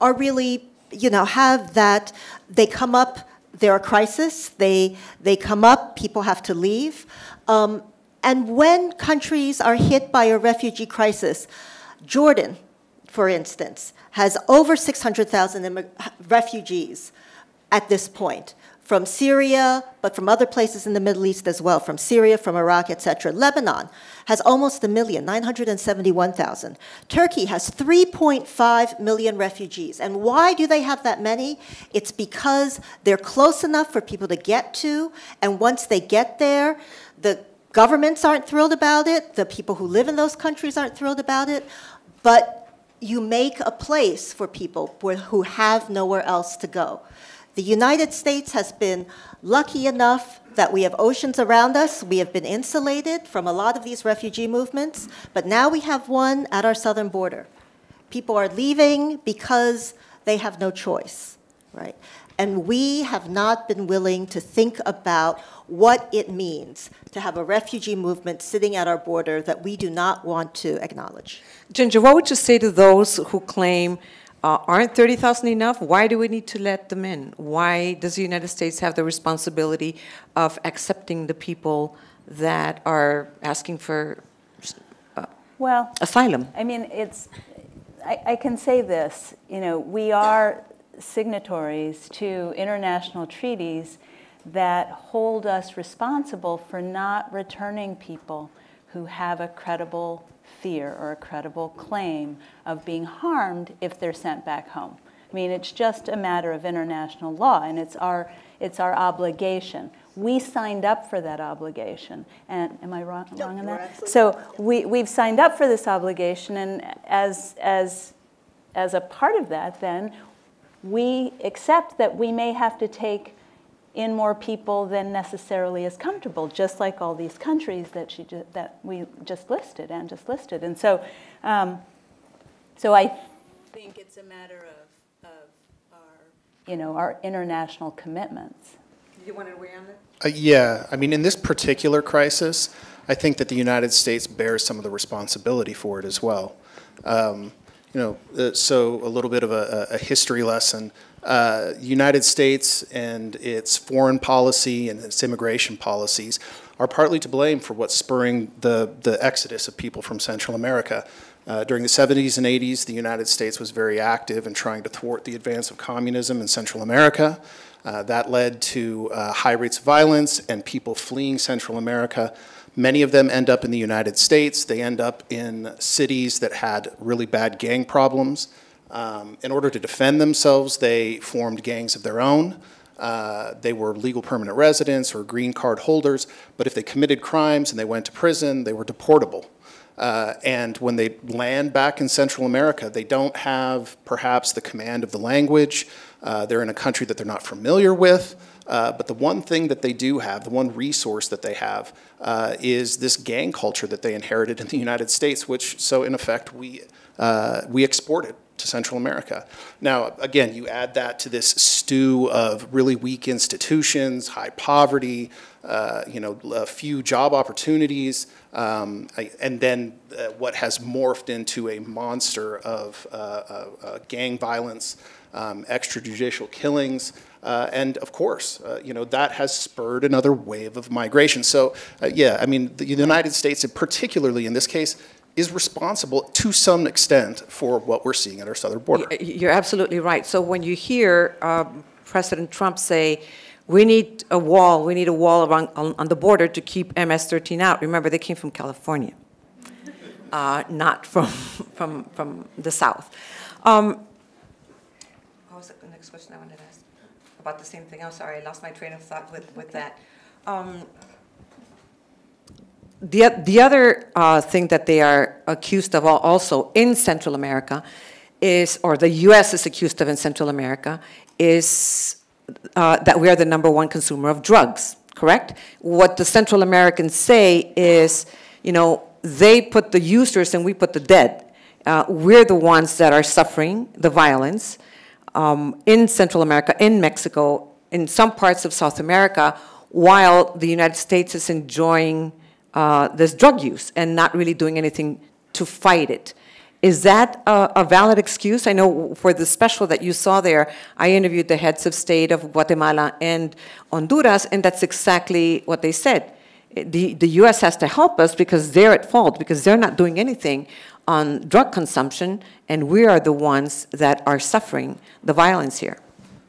are really, you know, have that, they come up, they're a crisis, they, they come up, people have to leave. Um, and when countries are hit by a refugee crisis, Jordan, for instance, has over 600,000 refugees at this point from Syria, but from other places in the Middle East as well, from Syria, from Iraq, etc. Lebanon has almost a million, 971,000. Turkey has 3.5 million refugees. And why do they have that many? It's because they're close enough for people to get to, and once they get there, the governments aren't thrilled about it, the people who live in those countries aren't thrilled about it, but you make a place for people who have nowhere else to go. The United States has been lucky enough that we have oceans around us. We have been insulated from a lot of these refugee movements, but now we have one at our southern border. People are leaving because they have no choice, right? And we have not been willing to think about what it means to have a refugee movement sitting at our border that we do not want to acknowledge. Ginger, what would you say to those who claim uh, aren't 30,000 enough? Why do we need to let them in? Why does the United States have the responsibility of accepting the people that are asking for uh, well, asylum? I mean, it's, I, I can say this, you know, we are signatories to international treaties that hold us responsible for not returning people who have a credible fear or a credible claim of being harmed if they're sent back home. I mean, it's just a matter of international law, and it's our, it's our obligation. We signed up for that obligation. And am I wrong, wrong on that? So we, we've signed up for this obligation, and as, as, as a part of that, then, we accept that we may have to take in more people than necessarily is comfortable, just like all these countries that she ju- that we just listed and just listed. And so, um, so I think it's a matter of, of our, you know, our international commitments. You want to weigh on it? Uh, yeah, I mean, in this particular crisis, I think that the United States bears some of the responsibility for it as well. Um, you know, uh, so a little bit of a, a history lesson uh, United States and its foreign policy and its immigration policies are partly to blame for what's spurring the, the exodus of people from Central America. Uh, during the 70s and 80s, the United States was very active in trying to thwart the advance of communism in Central America. Uh, that led to uh, high rates of violence and people fleeing Central America. Many of them end up in the United States. They end up in cities that had really bad gang problems. Um, in order to defend themselves, they formed gangs of their own. Uh, they were legal permanent residents or green card holders, but if they committed crimes and they went to prison, they were deportable. Uh, and when they land back in Central America, they don't have perhaps the command of the language. Uh, they're in a country that they're not familiar with. Uh, but the one thing that they do have, the one resource that they have, uh, is this gang culture that they inherited in the United States, which, so in effect, we, uh, we exported to Central America. Now, again, you add that to this stew of really weak institutions, high poverty, uh, you know, a few job opportunities, um, I, and then uh, what has morphed into a monster of uh, uh, uh gang violence, um, extrajudicial killings, uh, and of course, you know, that has spurred another wave of migration. So, yeah, I mean, the United States, particularly in this case, is responsible to some extent for what we're seeing at our southern border. You're absolutely right. So when you hear um, President Trump say, we need a wall, we need a wall around, on, on the border to keep MS-13 out. Remember, they came from California, uh, not from, from, from the south. Um, what was the next question I wanted to ask? About the same thing. I'm sorry, I lost my train of thought with, with that. Um, the, the other uh, thing that they are accused of also in Central America is, or the U.S. is accused of in Central America, is uh, that we are the number one consumer of drugs, correct? What the Central Americans say is, you know, they put the users and we put the dead. Uh, we're the ones that are suffering the violence um, in Central America, in Mexico, in some parts of South America, while the United States is enjoying uh, this drug use and not really doing anything to fight it. Is that a, a, valid excuse? I know for the special that you saw there, I interviewed the heads of state of Guatemala and Honduras, and that's exactly what they said. The, the US has to help us because they're at fault, because they're not doing anything on drug consumption, and we are the ones that are suffering the violence here.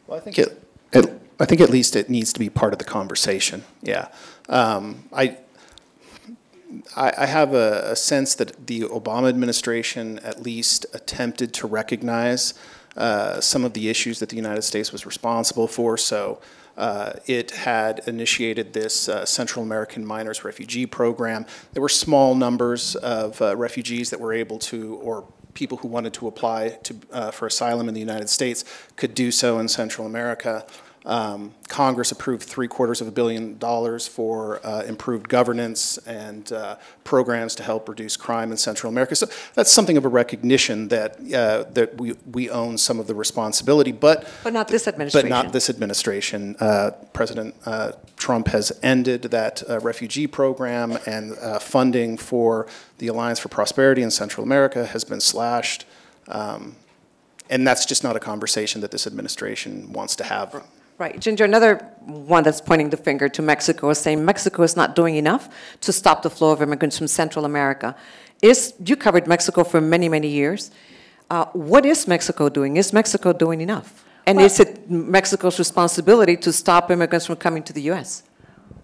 Well, I think it, it I think at least it needs to be part of the conversation. Yeah, um, I I, I have a, a, sense that the Obama administration at least attempted to recognize uh, some of the issues that the United States was responsible for. So uh, it had initiated this uh, Central American Minors Refugee Program. There were small numbers of uh, refugees that were able to, or people who wanted to apply to, uh, for asylum in the United States could do so in Central America. Um, Congress approved three quarters of a billion dollars for uh, improved governance and uh, programs to help reduce crime in Central America. So that's something of a recognition that uh, that we we own some of the responsibility, but but not this administration. But not this administration. Uh, President uh, Trump has ended that uh, refugee program, and funding for the Alliance for Prosperity in Central America has been slashed. Um, and that's just not a conversation that this administration wants to have. Right. Ginger, another one that's pointing the finger to Mexico is saying Mexico is not doing enough to stop the flow of immigrants from Central America. Is, you covered Mexico for many, many years. Uh, what is Mexico doing? Is Mexico doing enough? And well, is it Mexico's responsibility to stop immigrants from coming to the U.S.?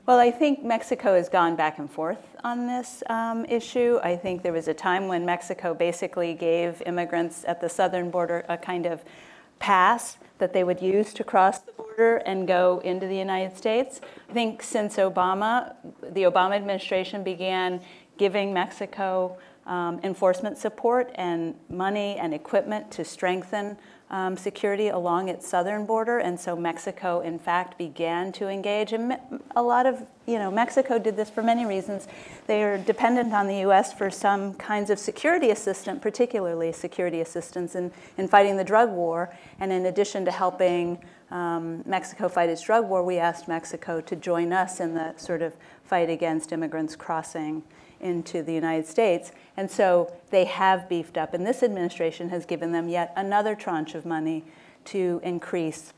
Well, I think Mexico has gone back and forth on this um, issue. I think there was a time when Mexico basically gave immigrants at the southern border a kind of pass that they would use to cross border and go into the United States. I think since Obama, the Obama administration began giving Mexico um, enforcement support and money and equipment to strengthen um, security along its southern border, and so Mexico, in fact, began to engage. And a lot of, you know, Mexico did this for many reasons. They are dependent on the U.S. for some kinds of security assistance, particularly security assistance in, in fighting the drug war. And in addition to helping um, Mexico fight its drug war, we asked Mexico to join us in the sort of fight against immigrants crossing into the United States. And so they have beefed up, and this administration has given them yet another tranche of money to increase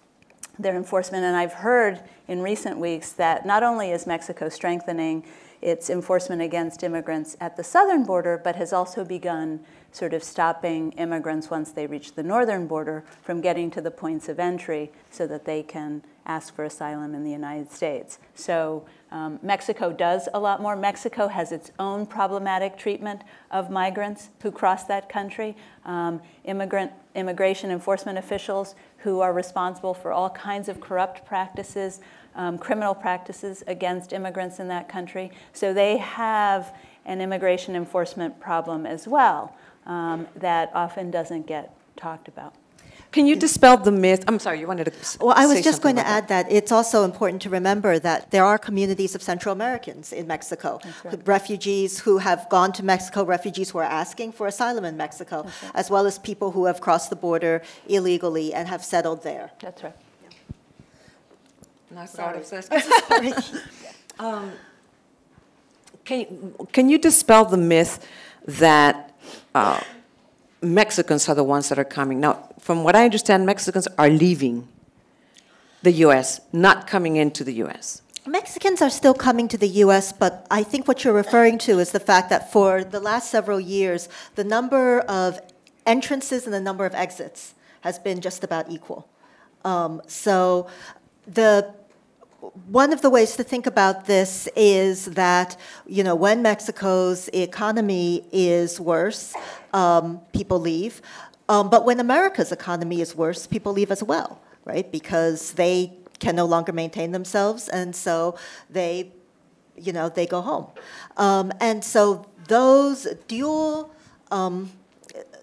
their enforcement. And I've heard in recent weeks that not only is Mexico strengthening its enforcement against immigrants at the southern border, but has also begun sort of stopping immigrants once they reach the northern border from getting to the points of entry so that they can ask for asylum in the United States. So um, Mexico does a lot more. Mexico has its own problematic treatment of migrants who cross that country. Um, immigrant, immigration enforcement officials who are responsible for all kinds of corrupt practices, um, criminal practices against immigrants in that country. So they have an immigration enforcement problem as well um, that often doesn't get talked about. Can you dispel the myth? I'm sorry, you wanted to s- Well, I was say just going to add that it's also important to remember that there are communities of Central Americans in Mexico, who- refugees who have gone to Mexico, refugees who are asking for asylum in Mexico, as well as people who have crossed the border illegally and have settled there. That's right. No, sorry. Um, Can, can you dispel the myth that uh, Mexicans are the ones that are coming? Now, from what I understand, Mexicans are leaving the U.S., not coming into the U.S. Mexicans are still coming to the U.S., but I think what you're referring to is the fact that for the last several years, the number of entrances and the number of exits has been just about equal. Um, so the one of the ways to think about this is that you know when Mexico's economy is worse, um, people leave. Um, but when America's economy is worse, people leave as well, right? Because they can no longer maintain themselves, and so they, you know, they go home. Um, and so those dual, um,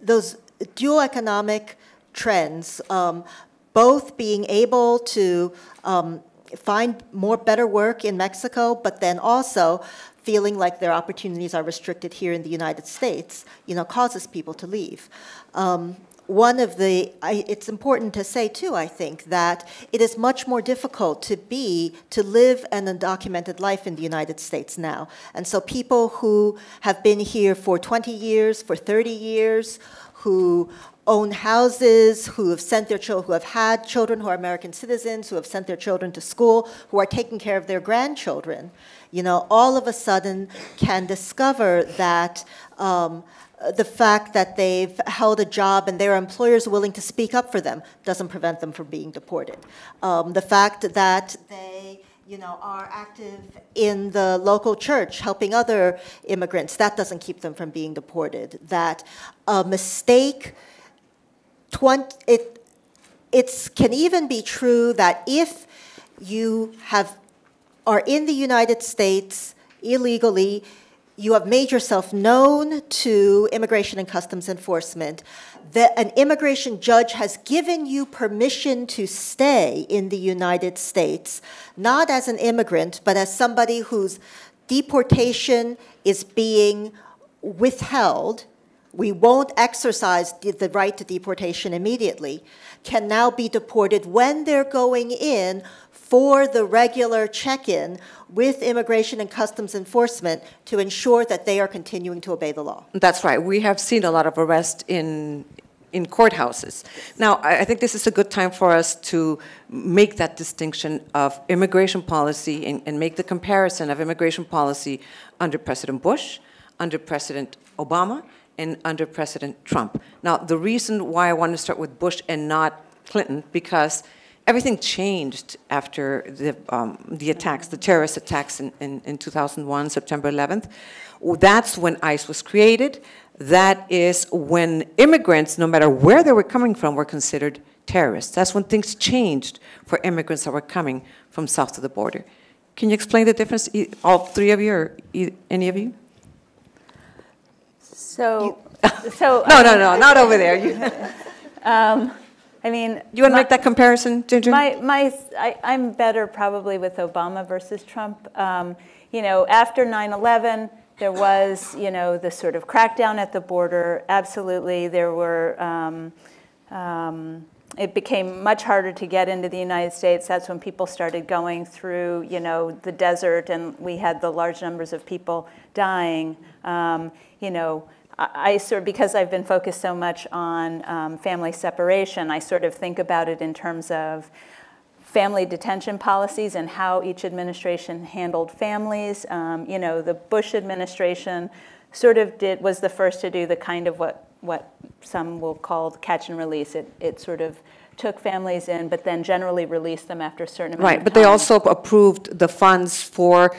those dual economic trends, um, both being able to um, find more better work in Mexico, but then also feeling like their opportunities are restricted here in the United States, you know, causes people to leave. Um, one of the, I, it's important to say too, I think, that it is much more difficult to be, to live an undocumented life in the United States now. And so people who have been here for 20 years, for 30 years, who own houses, who have sent their children, who have had children who are American citizens, who have sent their children to school, who are taking care of their grandchildren, you know, all of a sudden can discover that um, the fact that they've held a job and their employers willing to speak up for them doesn't prevent them from being deported. Um, the fact that they you know, are active in the local church helping other immigrants, that doesn't keep them from being deported. That a mistake 20, it it's, can even be true that if you have, are in the United States illegally, you have made yourself known to Immigration and Customs Enforcement, that an immigration judge has given you permission to stay in the United States, not as an immigrant, but as somebody whose deportation is being withheld we won't exercise the, right to deportation immediately, can now be deported when they're going in for the regular check-in with Immigration and Customs Enforcement to ensure that they are continuing to obey the law. That's right. We have seen a lot of arrests in in courthouses. Now, I I think this is a good time for us to make that distinction of immigration policy and, and make the comparison of immigration policy under President Bush, under President Obama, and under President Trump. Now, the reason why I want to start with Bush and not Clinton, because everything changed after the, um, the attacks, the terrorist attacks in, in, in 2001, September 11th. That's when ICE was created. That is when immigrants, no matter where they were coming from, were considered terrorists. That's when things changed for immigrants that were coming from south of the border. Can you explain the difference, all three of you, or any of you? So, so. No, no, no, not over there. You, Um, I mean. you want to make that comparison, Ginger? My, my, I, I'm better probably with Obama versus Trump. Um, you know, after 9/11, there was, you know, the sort of crackdown at the border. Absolutely, there were. Um, um, it became much harder to get into the United States. That's when people started going through, you know, the desert, and we had the large numbers of people dying. Um, you know, I, sort of, because I've been focused so much on um, family separation, I sort of think about it in terms of family detention policies and how each administration handled families. Um, you know, the Bush administration sort of did was the first to do the kind of what what some will call catch and release. It it sort of took families in, but then generally released them after a certain amount Right, of but they also approved the funds for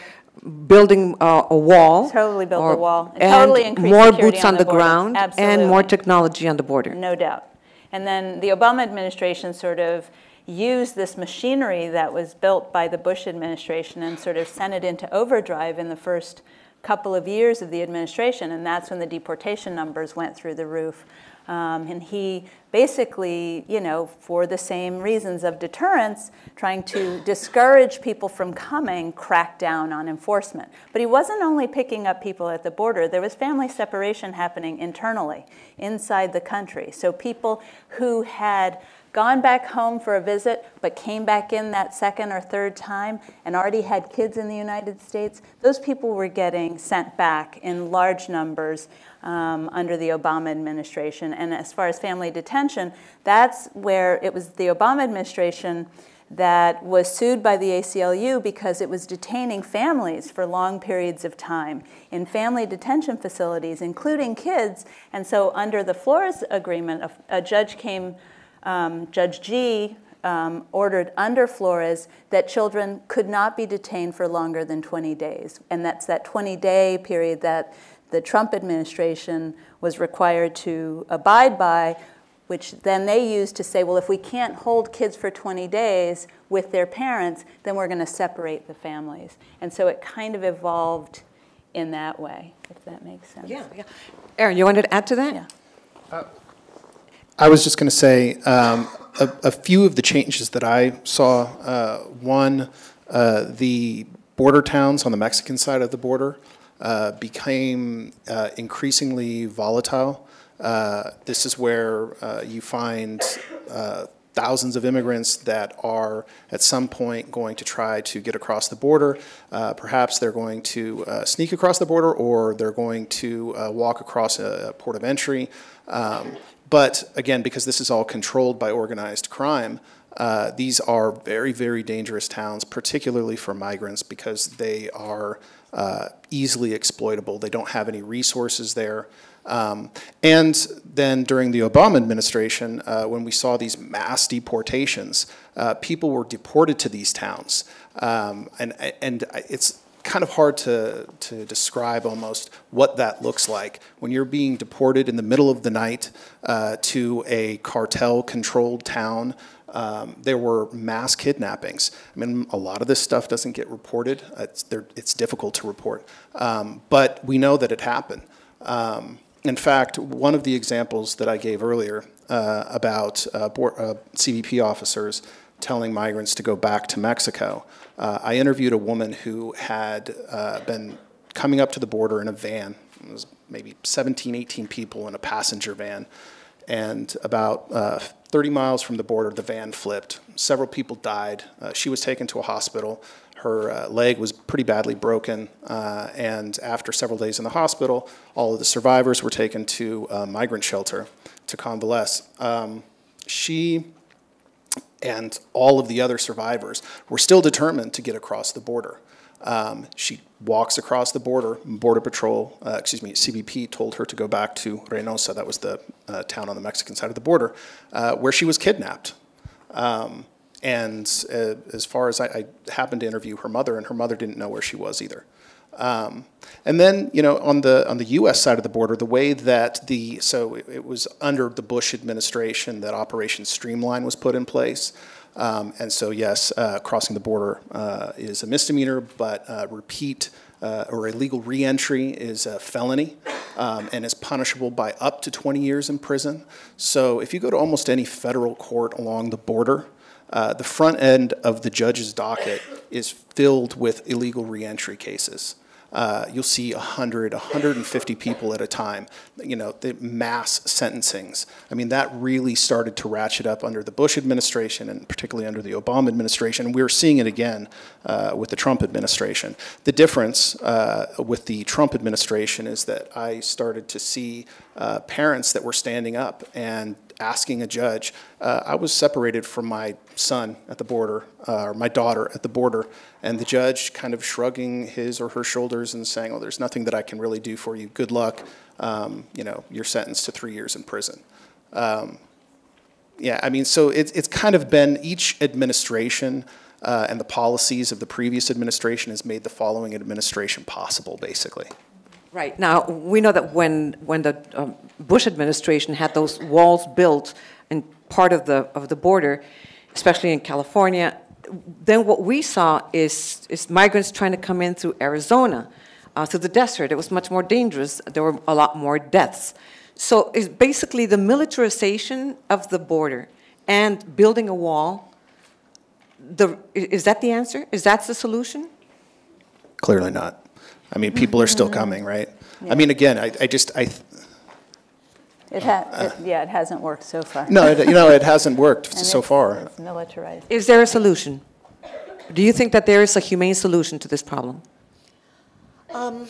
building uh, a wall. Totally built the or- wall. It totally And increased more boots on on the the ground and more technology on the border. No doubt. And then the Obama administration sort of used this machinery that was built by the Bush administration and sort of sent it into overdrive in the first couple of years of the administration, and that's when the deportation numbers went through the roof. Um, and he basically, you know, for the same reasons of deterrence, trying to discourage people from coming, crack down on enforcement. But he wasn't only picking up people at the border, there was family separation happening internally, inside the country. So people who had gone back home for a visit but came back in that second or third time and already had kids in the United States, those people were getting sent back in large numbers um, under the Obama administration. And as far as family detention, that's where it was the Obama administration that was sued by the ACLU because it was detaining families for long periods of time in family detention facilities, including kids. And so, under the Flores Agreement, a, a judge came, um, Judge Gee, um, ordered under Flores that children could not be detained for longer than 20 days. And that's that 20 day period that the Trump administration was required to abide by, which then they used to say, well, if we can't hold kids for 20 days with their parents, then we're going to separate the families. And so it kind of evolved in that way, if that makes sense. Yeah, yeah. Aaron, you wanted to add to that? Yeah. I was just going to say um, a, a, few of the changes that I saw. Uh, one, uh, the border towns on the Mexican side of the border uh, became uh, increasingly volatile. Uh, this is where uh, you find uh, thousands of immigrants that are at some point going to try to get across the border. perhaps they're going to sneak across the border or they're going to walk across a, a, port of entry. Um, but again, because this is all controlled by organized crime, uh, these are very, very dangerous towns, particularly for migrants, because they are uh, easily exploitable. They don't have any resources there. Um, and then during the Obama administration, uh, when we saw these mass deportations, uh, people were deported to these towns. Um, and, and it's kind of hard to, to describe almost what that looks like when you're being deported in the middle of the night uh, to a cartel controlled town um, there were mass kidnappings. I mean, a lot of this stuff doesn't get reported. It's, it's difficult to report. Um, but we know that it happened. Um, in fact, one of the examples that I gave earlier uh, about uh, board, uh, CBP officers telling migrants to go back to Mexico, uh, I interviewed a woman who had uh, been coming up to the border in a van. It was maybe 17, 18 people in a passenger van and about uh, 30 miles from the border, the van flipped. Several people died. Uh, she was taken to a hospital. Her uh, leg was pretty badly broken, uh, and after several days in the hospital, all of the survivors were taken to a migrant shelter to convalesce. Um, she and all of the other survivors were still determined to get across the border. Um, she walks across the border. Border Patrol, uh, excuse me, CBP told her to go back to Reynosa, that was the uh, town on the Mexican side of the border, uh, where she was kidnapped. Um, and uh, as far as I, I, happened to interview her mother, and her mother didn't know where she was either. Um, and then, you know, on the on the U.S. side of the border, the way that the so it, it was under the Bush administration that Operation Streamline was put in place. Um, and so, yes, uh, crossing the border uh, is a misdemeanor, but uh, repeat uh, or illegal reentry is a felony um, and is punishable by up to 20 years in prison. So, if you go to almost any federal court along the border, uh, the front end of the judge's docket is filled with illegal reentry cases uh, you'll see 100, 150 people at a time, you know, the mass sentencings. I mean, that really started to ratchet up under the Bush administration and particularly under the Obama administration. We're seeing it again uh, with the Trump administration. The difference uh, with the Trump administration is that I started to see uh, parents that were standing up and asking a judge. Uh, I was separated from my son at the border, uh, or my daughter at the border, and the judge kind of shrugging his or her shoulders and saying, "Oh, there's nothing that I can really do for you. Good luck. Um, you know, you're sentenced to three years in prison." Um, yeah, I mean, so it's it's kind of been each administration. Uh, and the policies of the previous administration has made the following administration possible, basically. Right. Now, we know that when, when the um, Bush administration had those walls built in part of the, of the border, especially in California, then what we saw is, is migrants trying to come in through Arizona, uh, through the desert. It was much more dangerous. There were a lot more deaths. So is basically the militarization of the border and building a wall, the, is that the answer? Is that the solution? Clearly not. I mean, people are still mm-hmm. coming, right? I mean, again, I, I just, I, It ha, uh, it- yeah, it hasn't worked so far. no, it- you know, it hasn't worked And so it's- far. It's militarized. Is there a solution? Do you think that there is a humane solution to this problem? Um,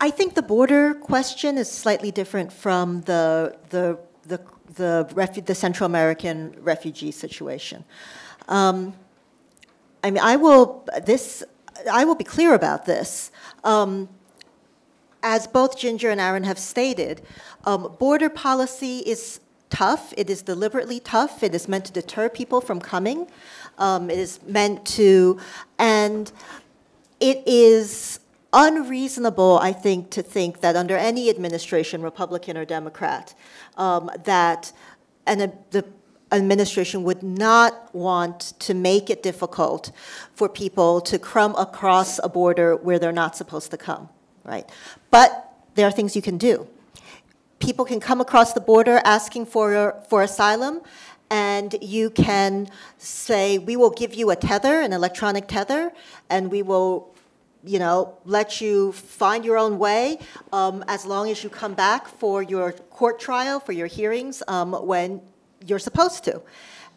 I think the border question is slightly different from the, the, the, the, refu- the Central American refugee situation. Um, I mean, I will, this, I will be clear about this. Um, as both Ginger and Aaron have stated, um, border policy is tough. It is deliberately tough. It is meant to deter people from coming. Um, it is meant to, and it is unreasonable, I think, to think that under any administration, Republican or Democrat, um, that an, the administration would not want to make it difficult for people to come across a border where they're not supposed to come, right? But there are things you can do people can come across the border asking for, for asylum, and you can say, we will give you a tether, an electronic tether, and we will, you know, let you find your own way um, as long as you come back for your court trial, for your hearings, um, when you're supposed to.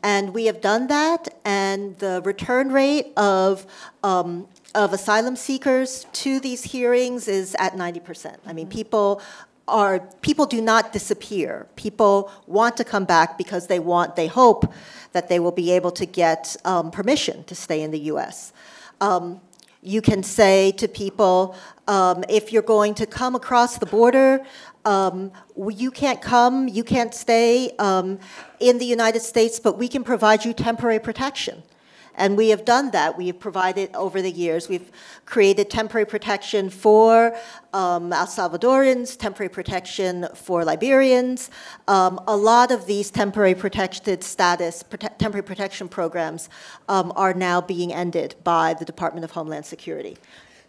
And we have done that, and the return rate of, um, of asylum seekers to these hearings is at 90%. I mean, people are, people do not disappear. People want to come back because they want, they hope that they will be able to get um, permission to stay in the US. Um, you can say to people, um, if you're going to come across the border, um, you can't come, you can't stay um, in the United States, but we can provide you temporary protection. And we have done that. We have provided over the years. We've created temporary protection for um, El Salvadorans, temporary protection for Liberians. Um, a lot of these temporary protected status, prote- temporary protection programs um, are now being ended by the Department of Homeland Security.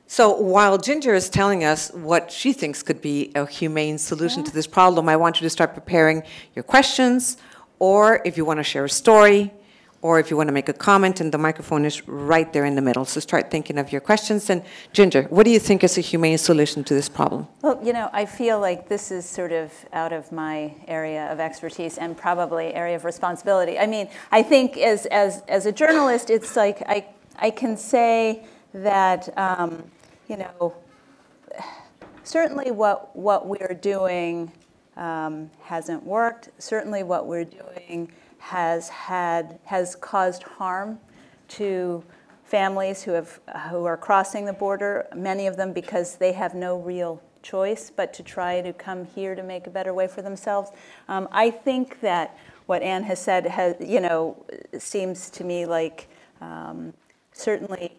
So while Ginger is telling us what she thinks could be a humane solution to this problem, I want you to start preparing your questions, or if you want to share a story, or if you want to make a comment, and the microphone is right there in the middle. So start thinking of your questions. And Ginger, what do you think is a humane solution to this problem? Well, you know, I feel like this is sort of out of my area of expertise and probably area of responsibility. I mean, I think as, as, as a journalist, it's like I, I can say that, um, you know, certainly what, what we're doing um, hasn't worked. Certainly what we're doing has had, has caused harm to families who, have, who are crossing the border, many of them because they have no real choice but to try to come here to make a better way for themselves. Um, I think that what Ann has said has, you know, seems to me like um, certainly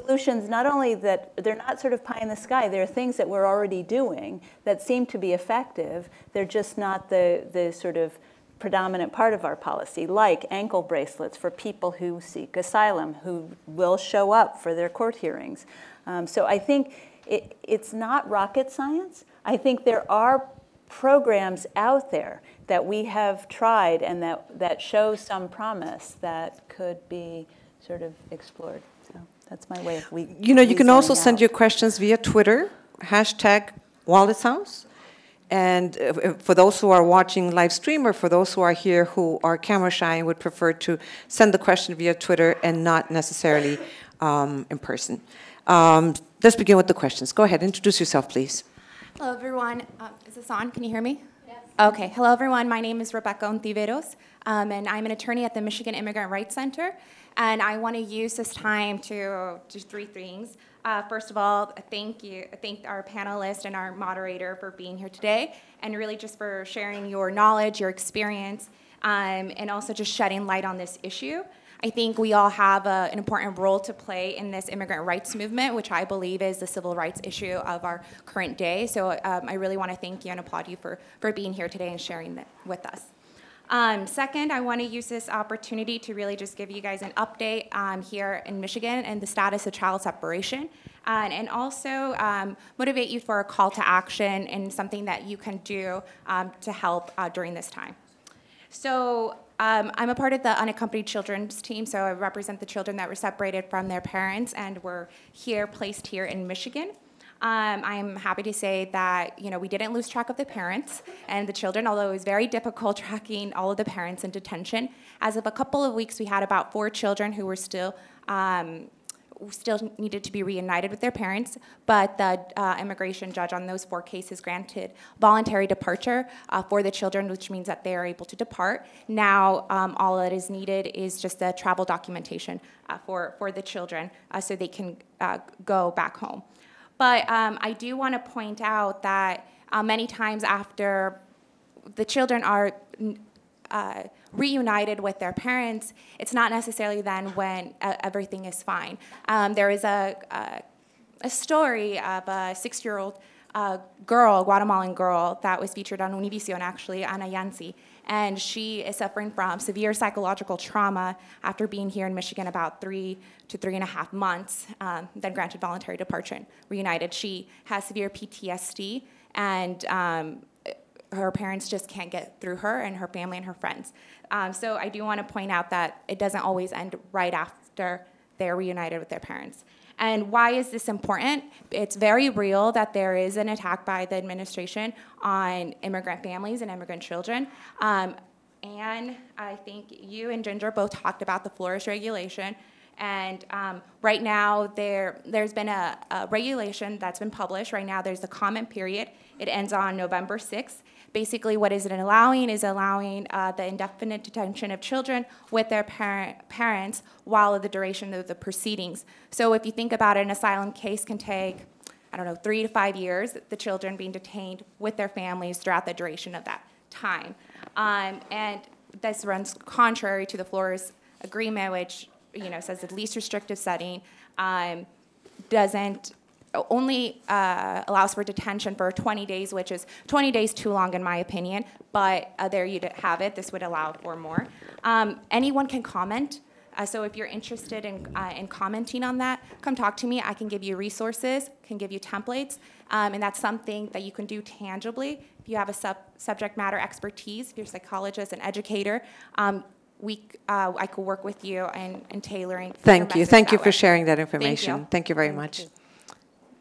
solutions not only that they're not sort of pie in the sky there are things that we're already doing that seem to be effective. They're just not the, the sort of predominant part of our policy like ankle bracelets for people who seek asylum who will show up for their court hearings. Um, so i think it, it's not rocket science. I think there are programs out there that we have tried and that, that show some promise that could be sort of explored that's my way of we. You know, you can also reasoning send out. your questions via Twitter, hashtag Wallace House. And uh, uh, for those who are watching live stream or for those who are here who are camera shy and would prefer to send the question via Twitter and not necessarily um, in person. Um, let's begin with the questions. Go ahead, introduce yourself, please. Hello, everyone. Uh, is this on? Can you hear me? Yes. Okay. Hello, everyone. My name is Rebecca Ontiveros, um, and I'm an attorney at the Michigan Immigrant Rights Center. And I want to use this time to do three things. Uh, first of all, thank you, thank our panelists and our moderator for being here today, and really just for sharing your knowledge, your experience, um, and also just shedding light on this issue. I think we all have a, an important role to play in this immigrant rights movement, which I believe is the civil rights issue of our current day. So um, I really want to thank you and applaud you for, for being here today and sharing that with us. Um, second, I want to use this opportunity to really just give you guys an update um, here in Michigan and the status of child separation, and, and also um, motivate you for a call to action and something that you can do um, to help uh, during this time. So um, I'm a part of the unaccompanied children's team, so I represent the children that were separated from their parents and were here, placed here in Michigan. Um, I'm happy to say that you know we didn't lose track of the parents and the children, although it was very difficult tracking all of the parents in detention. As of a couple of weeks, we had about four children who were still um, still needed to be reunited with their parents, but the uh, immigration judge on those four cases granted voluntary departure uh, for the children, which means that they are able to depart. Now, um, all that is needed is just the travel documentation uh, for, for the children uh, so they can uh, go back home. But um, I do want to point out that uh, many times after the children are uh, reunited with their parents, it's not necessarily then when uh, everything is fine. Um, there is a, a, a, story of a six year old uh, girl, Guatemalan girl, that was featured on Univision actually, Ana Yancy. And she is suffering from severe psychological trauma after being here in Michigan about three to three and a half months, um, then granted voluntary departure and reunited. She has severe PTSD and um, her parents just can't get through her and her family and her friends. Um, so I do want to point out that it doesn't always end right after they're reunited with their parents. And why is this important? It's very real that there is an attack by the administration on immigrant families and immigrant children. Um, and I think you and Ginger both talked about the Flores regulation. And um, right now, there, there's been a, a, regulation that's been published. Right now, there's a comment period. It ends on November 6th. Basically, what is it allowing is allowing uh, the indefinite detention of children with their parent, parents while the duration of the proceedings. So if you think about it, an asylum case can take, I don't know, three to five years, the children being detained with their families throughout the duration of that time. Um, and this runs contrary to the Flores agreement, which you know says the least restrictive setting um, doesn't only uh, allows for detention for 20 days, which is 20 days too long in my opinion, but uh, there you have it. This would allow for more. Um, anyone can comment. Uh, so if you're interested in, uh, in commenting on that, come talk to me. I can give you resources, can give you templates, um, and that's something that you can do tangibly. If you have a sub subject matter expertise, if you're a psychologist, an educator, um, we, uh, I could work with you in, in tailoring. Thank you. Thank you for way. sharing that information. Thank you, Thank you very much.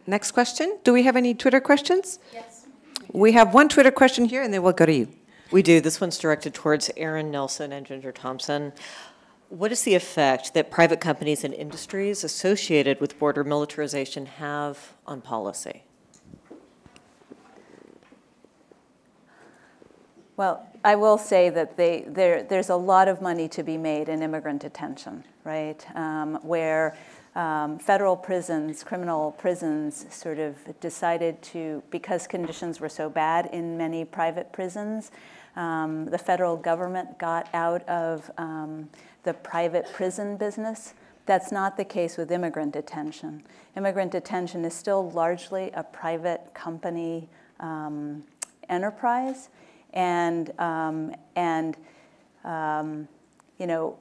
Next question. Do we have any Twitter questions? Yes. We have one Twitter question here, and then we'll go to you. We do. This one's directed towards Aaron Nelsen and Ginger Thompson. What is the effect that private companies and industries associated with border militarization have on policy? Well, I will say that they, there, there's a lot of money to be made in immigrant detention, right? Um, where um, federal prisons, criminal prisons, sort of decided to, because conditions were so bad in many private prisons, um, the federal government got out of um, the private prison business. That's not the case with immigrant detention. Immigrant detention is still largely a private company um, enterprise, and um, and um, you know,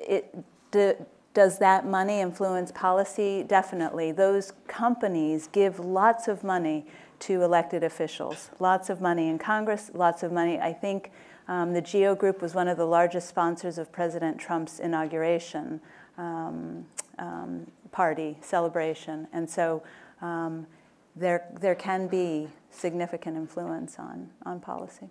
it. The, does that money influence policy? Definitely. Those companies give lots of money to elected officials, lots of money in Congress, lots of money. I think um, the GEO Group was one of the largest sponsors of President Trump's inauguration um, um, party celebration. And so um, there, there can be significant influence on, on policy.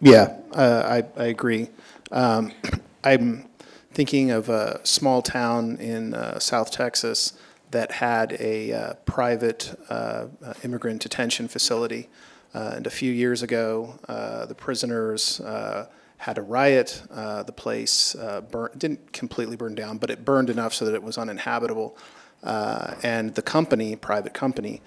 Yeah, uh, I, I agree. Um, I'm thinking of a small town in uh, South Texas that had a uh, private uh, immigrant detention facility. Uh, and a few years ago, uh, the prisoners had a riot. the place didn't completely burn down, but it burned enough so that it was uninhabitable. and the company, private company,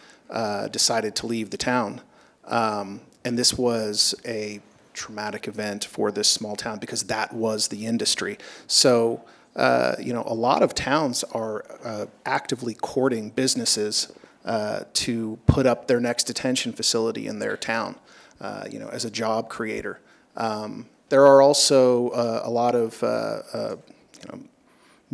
decided to leave the town. Um, and this was a traumatic event for this small town because that was the industry. So, uh, you know, a lot of towns are uh, actively courting businesses uh, to put up their next detention facility in their town, uh, you know, as a job creator. Um, there are also uh, a lot of uh, you know,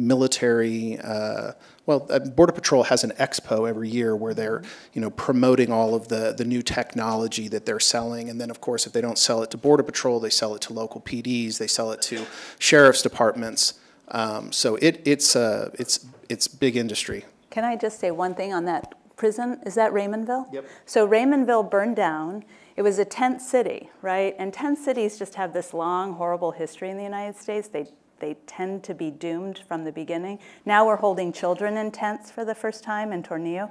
military. Uh, well, uh, Border Patrol has an expo every year where they're, you know, promoting all of the the new technology that they're selling, and then of course, if they don't sell it to Border Patrol, they sell it to local PDs, they sell it to sheriff's departments. Um, so it it's uh, it's it's big industry. Can I just say one thing on that prison? Is that Raymondville? Yep. So Raymondville burned down. It was a tent city, right? And tent cities just have this long, horrible history in the United States. They they tend to be doomed from the beginning. Now we're holding children in tents for the first time in Tornillo.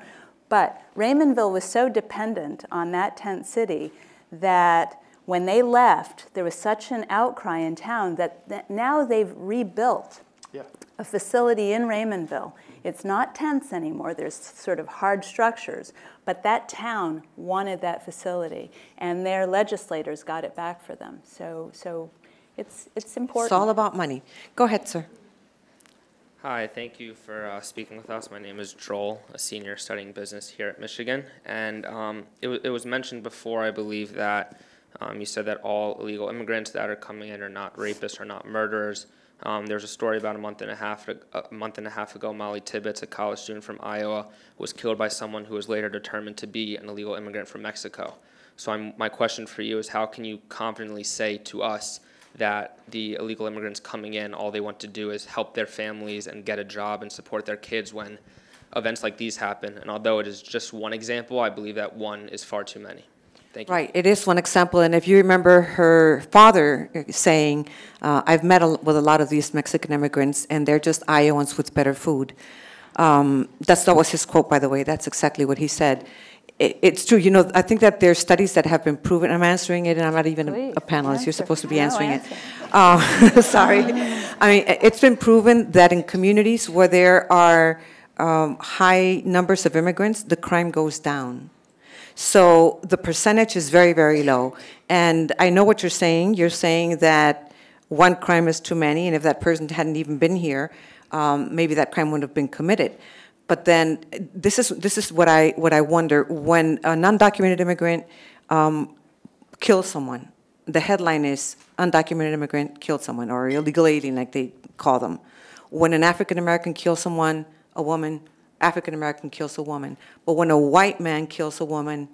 But Raymondville was so dependent on that tent city that when they left, there was such an outcry in town that, that now they've rebuilt Yeah. a facility in Raymondville. It's not tents anymore, there's sort of hard structures, but that town wanted that facility, and their legislators got it back for them. So, so it's, it's important. It's all about money. Go ahead, sir. Hi, thank you for uh, speaking with us. My name is Joel, a senior studying business here at Michigan. And um, it, w- it was mentioned before, I believe, that um, you said that all illegal immigrants that are coming in are not rapists or not murderers. Um, there was a story about a month and a half ag- a month and a half ago. Molly Tibbetts, a college student from Iowa, was killed by someone who was later determined to be an illegal immigrant from Mexico. So I'm, my question for you is, how can you confidently say to us that the illegal immigrants coming in, all they want to do is help their families and get a job and support their kids when events like these happen? And although it is just one example, I believe that one is far too many. Thank you. Right, it is one example, and if you remember her father saying, uh, I've met a- with a lot of these Mexican immigrants, and they're just Iowans with better food. Um, That's, that was his quote, by the way, that's exactly what he said. It's true, you know, I think that there are studies that have been proven, I'm answering it, and I'm not even a- a panelist, you're supposed to be answering it. answer. Uh, Sorry. I mean, it's been proven that in communities where there are um, high numbers of immigrants, the crime goes down. So the percentage is very, very low. And I know what you're saying. You're saying that one crime is too many, and if that person hadn't even been here, um, maybe that crime wouldn't have been committed. But then, this is, this is what I, what I wonder. When an non-documented immigrant um, kills someone, the headline is undocumented immigrant killed someone, or illegal alien, like they call them. When an African-American kills someone, a woman, African-American kills a woman. But when a white man kills a woman,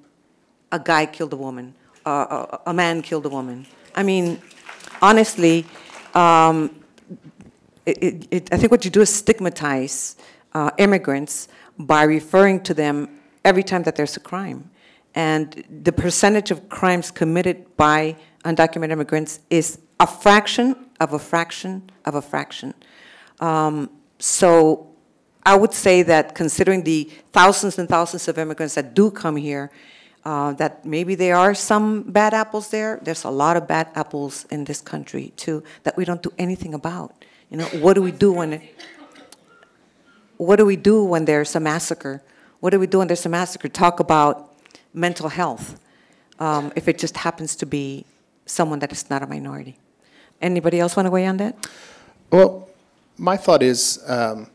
a guy killed a woman, uh, a, a man killed a woman. I mean, honestly, um, it, it, I think what you do is stigmatize uh, immigrants by referring to them every time that there's a crime. And the percentage of crimes committed by undocumented immigrants is a fraction of a fraction of a fraction. Um, so I would say that considering the thousands and thousands of immigrants that do come here, uh, that maybe there are some bad apples there. There's a lot of bad apples in this country too that we don't do anything about. You know, what do we do when? It, what do we do when there's a massacre? What do we do when there's a massacre? Talk about mental health um, if it just happens to be someone that is not a minority. Anybody else want to weigh on that? Well, my thought is, um,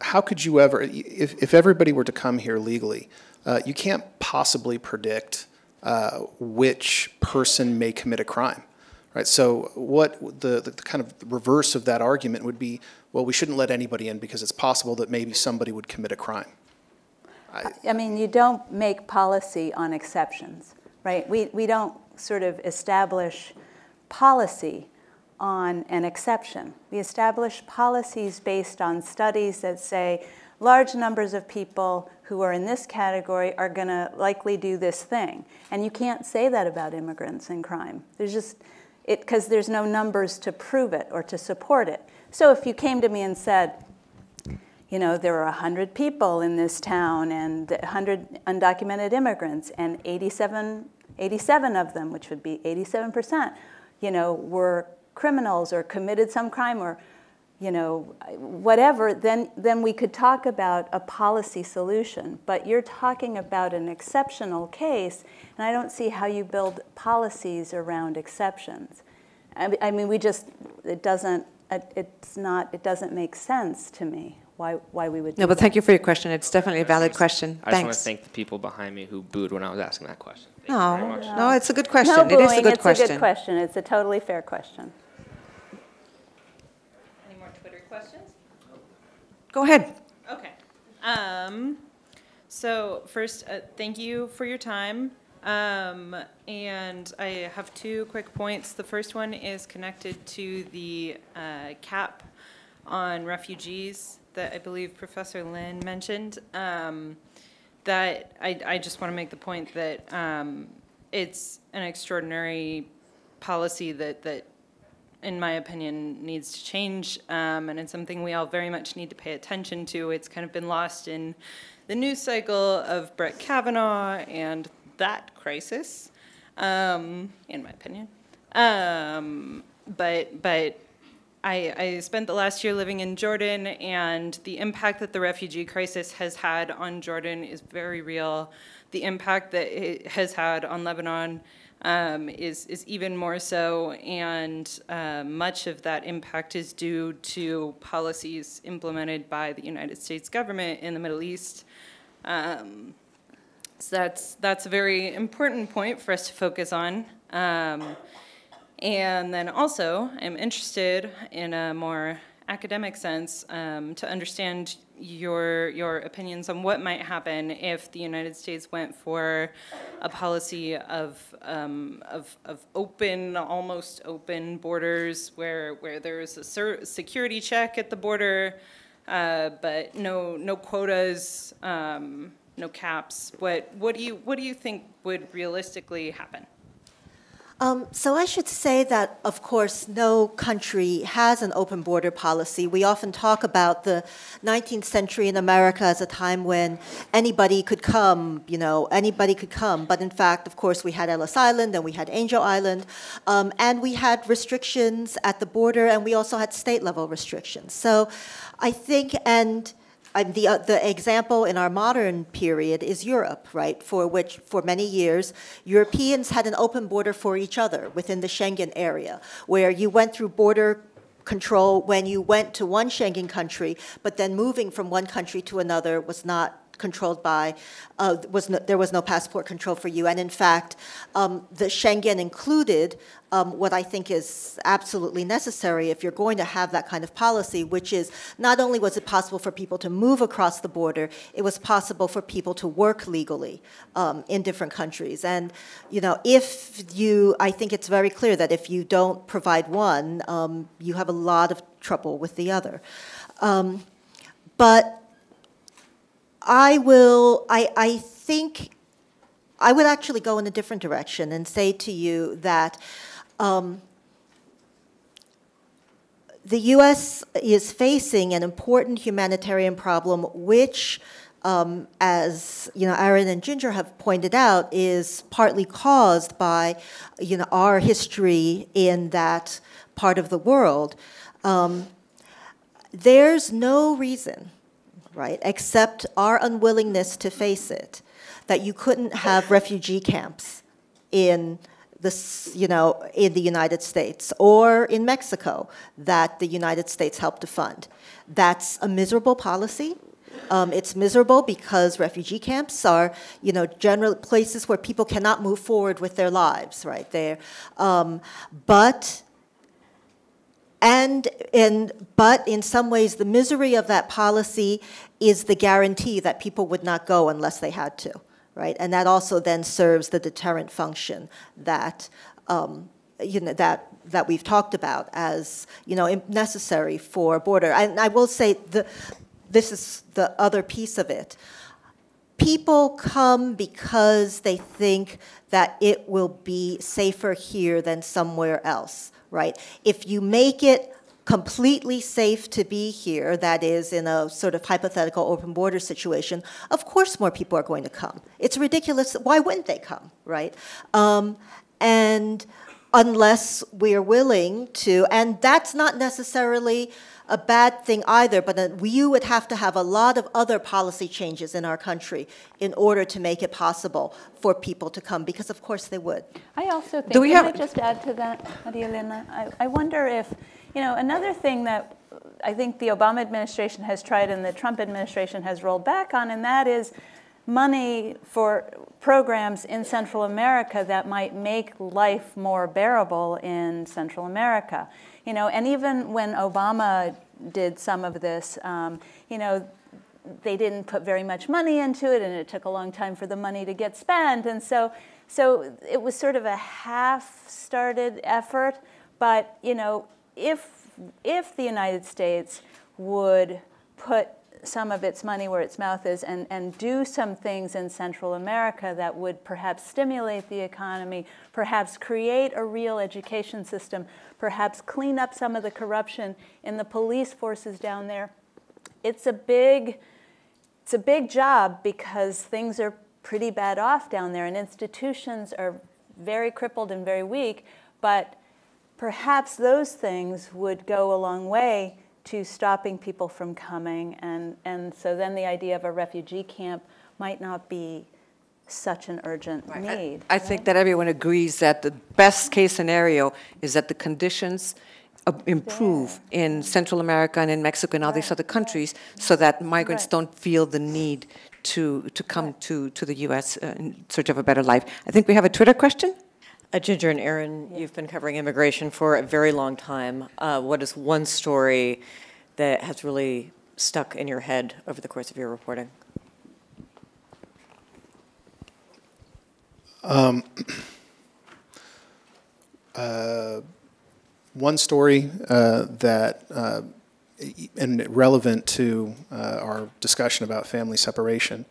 how could you ever, if, if everybody were to come here legally, uh, you can't possibly predict uh, which person may commit a crime, right? So what the, the kind of reverse of that argument would be, well, we shouldn't let anybody in because it's possible that maybe somebody would commit a crime. I mean, you don't make policy on exceptions, right? We, we don't sort of establish policy on an exception. We establish policies based on studies that say large numbers of people who are in this category are going to likely do this thing. And you can't say that about immigrants and crime. There's just, because there's no numbers to prove it or to support it. So if you came to me and said, you know, there are 100 people in this town and 100 undocumented immigrants, and 87, 87 of them, which would be 87%, you know, were criminals or committed some crime or, you know, whatever, then, then we could talk about a policy solution. But you're talking about an exceptional case, and I don't see how you build policies around exceptions. I I mean, we just, it doesn't, it's not, it doesn't make sense to me why, why we would do No, but that. thank you for your question. It's definitely a valid question. I just want to thank the people behind me who booed when I was asking that question. No, oh, very much. no, it's a good question. No It is a booing, good it's a good question. It's a totally fair question. Any more Twitter questions? Go ahead. Okay. Um, so first, uh, thank you for your time. Um, and I have two quick points. The first one is connected to the uh, cap on refugees that I believe Professor Lin mentioned. Um, that I, I just want to make the point that um, it's an extraordinary policy that, that in my opinion, needs to change, um, and it's something we all very much need to pay attention to. It's kind of been lost in the news cycle of Brett Kavanaugh and that crisis, um, in my opinion. Um, but but I, I spent the last year living in Jordan, and the impact that the refugee crisis has had on Jordan is very real. The impact that it has had on Lebanon um, is, is even more so, and uh, much of that impact is due to policies implemented by the United States government in the Middle East. Um, so that's, that's a very important point for us to focus on. Um, and then also, I'm interested in a more academic sense um, to understand your your opinions on what might happen if the United States went for a policy of um, of, of open, almost open borders, where where there is a security check at the border, uh, but no no quotas, um, no caps. What what do you what do you think would realistically happen? Um, so I should say that, of course, no country has an open border policy. We often talk about the 19th century in America as a time when anybody could come, you know, anybody could come. But in fact, of course, we had Ellis Island and we had Angel Island, um, and we had restrictions at the border, and we also had state level restrictions. So I think, and the, uh, the example in our modern period is Europe, right, for which for many years Europeans had an open border for each other within the Schengen area, where you went through border control when you went to one Schengen country, but then moving from one country to another was not controlled by, uh, was no, there was no passport control for you. And in fact, um, the Schengen included um, what I think is absolutely necessary if you're going to have that kind of policy, which is not only was it possible for people to move across the border, it was possible for people to work legally um, in different countries. And, you know, if you, I think it's very clear that if you don't provide one, um, you have a lot of trouble with the other. Um, but I will, I, I think, I would actually go in a different direction and say to you that um, the U.S. is facing an important humanitarian problem, which, um, as you know, Aaron and Ginger have pointed out, is partly caused by, you know, our history in that part of the world. Um, there's no reason, right, except our unwillingness to face it, that you couldn't have refugee camps in this, you know, in the United States or in Mexico that the United States helped to fund. That's a miserable policy. Um, it's miserable because refugee camps are, you know, general places where people cannot move forward with their lives, right there. Um, but and in, but in some ways, the misery of that policy is the guarantee that people would not go unless they had to right? And that also then serves the deterrent function that um, you know that that we've talked about as you know necessary for border. And I will say the this is the other piece of it. People come because they think that it will be safer here than somewhere else, right? If you make it completely safe to be here, that is, in a sort of hypothetical open border situation, of course more people are going to come. It's ridiculous. Why wouldn't they come, right? Um, and unless we are willing to, and that's not necessarily a bad thing either, but you would have to have a lot of other policy changes in our country in order to make it possible for people to come, because of course they would. I also think, Do we can have- I just add to that, Maria Elena? I, I wonder if, you know, another thing that I think the Obama administration has tried and the Trump administration has rolled back on, and that is money for programs in Central America that might make life more bearable in Central America. You know, and even when Obama did some of this, um, you know, they didn't put very much money into it, and it took a long time for the money to get spent. And so, so it was sort of a half-started effort. But you know, if if the United States would put some of its money where its mouth is and, and do some things in Central America that would perhaps stimulate the economy, perhaps create a real education system, perhaps clean up some of the corruption in the police forces down there. It's a big, it's a big job because things are pretty bad off down there and institutions are very crippled and very weak, but perhaps those things would go a long way to stopping people from coming. And, and so then the idea of a refugee camp might not be such an urgent Right. need. I, I think that everyone agrees that the best case scenario is that the conditions uh, improve in Central America and in Mexico and all these other countries so that migrants Right. don't feel the need to, to come to, to the U.S. uh, in search of a better life. I think we have a Twitter question. Uh, Ginger and Aaron, you've been covering immigration for a very long time. Uh, what is one story that has really stuck in your head over the course of your reporting? One story uh, that, uh, and relevant to uh, our discussion about family separation.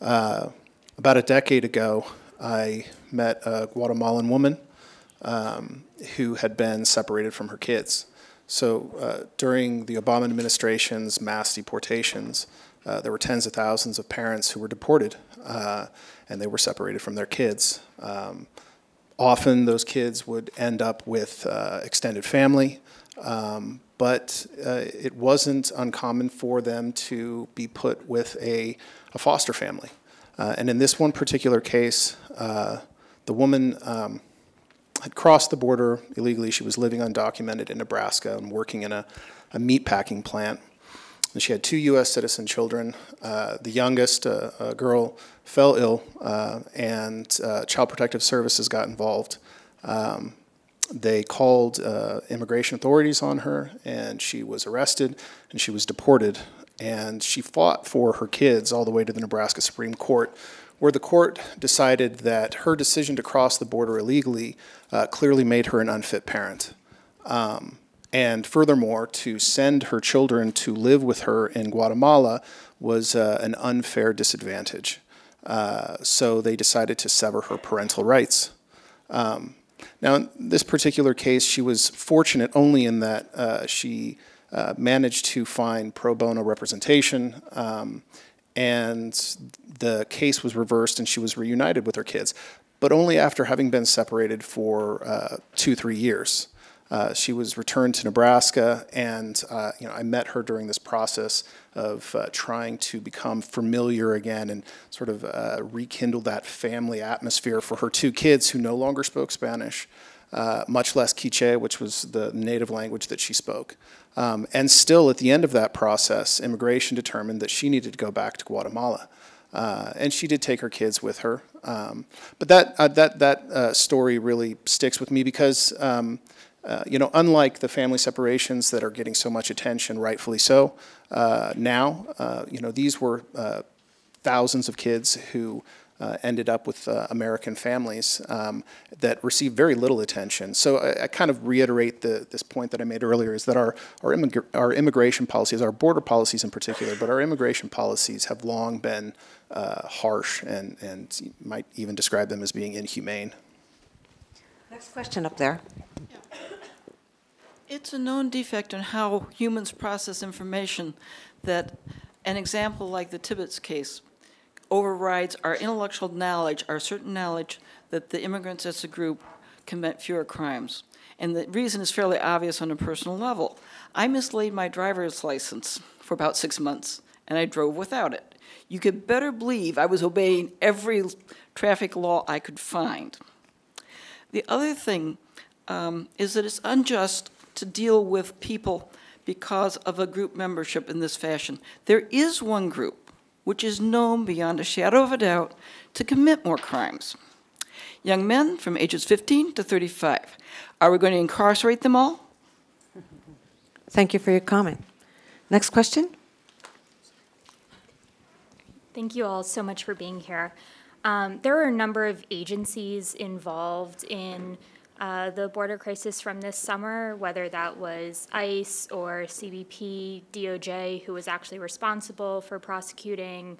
Uh, about a decade ago, I met a Guatemalan woman um, who had been separated from her kids. So uh, during the Obama administration's mass deportations, uh, there were tens of thousands of parents who were deported, uh, and they were separated from their kids. Um, often those kids would end up with uh, extended family, um, but uh, it wasn't uncommon for them to be put with a, a foster family. Uh, and in this one particular case, uh, the woman um, had crossed the border illegally. She was living undocumented in Nebraska and working in a, a meat packing plant. And she had two U.S. citizen children. Uh, the youngest, uh, a girl, fell ill, uh, and uh, Child Protective Services got involved. Um, they called immigration authorities on her, and she was arrested and she was deported. And she fought for her kids all the way to the Nebraska Supreme Court, where the court decided that her decision to cross the border illegally uh, clearly made her an unfit parent. Um, and furthermore, to send her children to live with her in Guatemala was uh, an unfair disadvantage. Uh, so they decided to sever her parental rights. Um, now, in this particular case, she was fortunate only in that uh, she uh, managed to find pro bono representation, um, and the case was reversed, and she was reunited with her kids, but only after having been separated for uh, two, three years. Uh, she was returned to Nebraska, and uh, you know I met her during this process of uh, trying to become familiar again and sort of uh, rekindle that family atmosphere for her two kids who no longer spoke Spanish, uh, much less Quiche, which was the native language that she spoke. Um, and still, at the end of that process, immigration determined that she needed to go back to Guatemala. Uh, and she did take her kids with her. Um, but that, uh, that, that uh, story really sticks with me because, um, uh, you know, unlike the family separations that are getting so much attention, rightfully so, uh, now, uh, you know, these were thousands of kids who uh, ended up with uh, American families um, that received very little attention. So I, I kind of reiterate the, this point that I made earlier is that our, our, immig- our immigration policies, our border policies in particular, but our immigration policies have long been uh, harsh and, and you might even describe them as being inhumane. Next question up there. It's a known defect in how humans process information that an example like the Tibbetts case overrides our intellectual knowledge, our certain knowledge that the immigrants as a group commit fewer crimes. And the reason is fairly obvious on a personal level. I mislaid my driver's license for about six months, and I drove without it. You could better believe I was obeying every traffic law I could find. The other thing um, is that it's unjust to deal with people because of a group membership in this fashion. There is one group which is known beyond a shadow of a doubt to commit more crimes. Young men from ages 15 to 35. Are we going to incarcerate them all? Thank you for your comment. Next question? Thank you all so much for being here. Um, there are a number of agencies involved in uh, the border crisis from this summer, whether that was ICE or CBP, DOJ, who was actually responsible for prosecuting,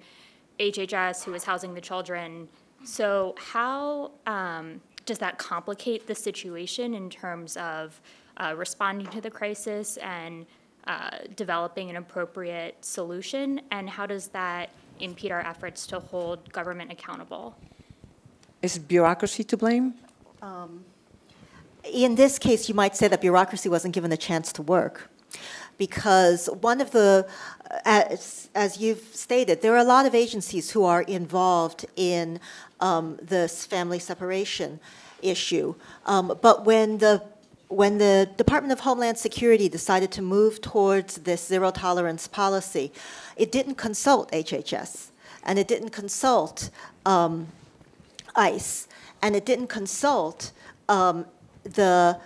HHS, who was housing the children. So, how um, does that complicate the situation in terms of uh, responding to the crisis and uh, developing an appropriate solution? And how does that impede our efforts to hold government accountable? Is bureaucracy to blame? Um, in this case, you might say that bureaucracy wasn't given a chance to work. Because one of the, as, as you've stated, there are a lot of agencies who are involved in um, this family separation issue. Um, but when the when the Department of Homeland Security decided to move towards this zero tolerance policy, it didn't consult HHS, and it didn't consult um, ICE, and it didn't consult um, the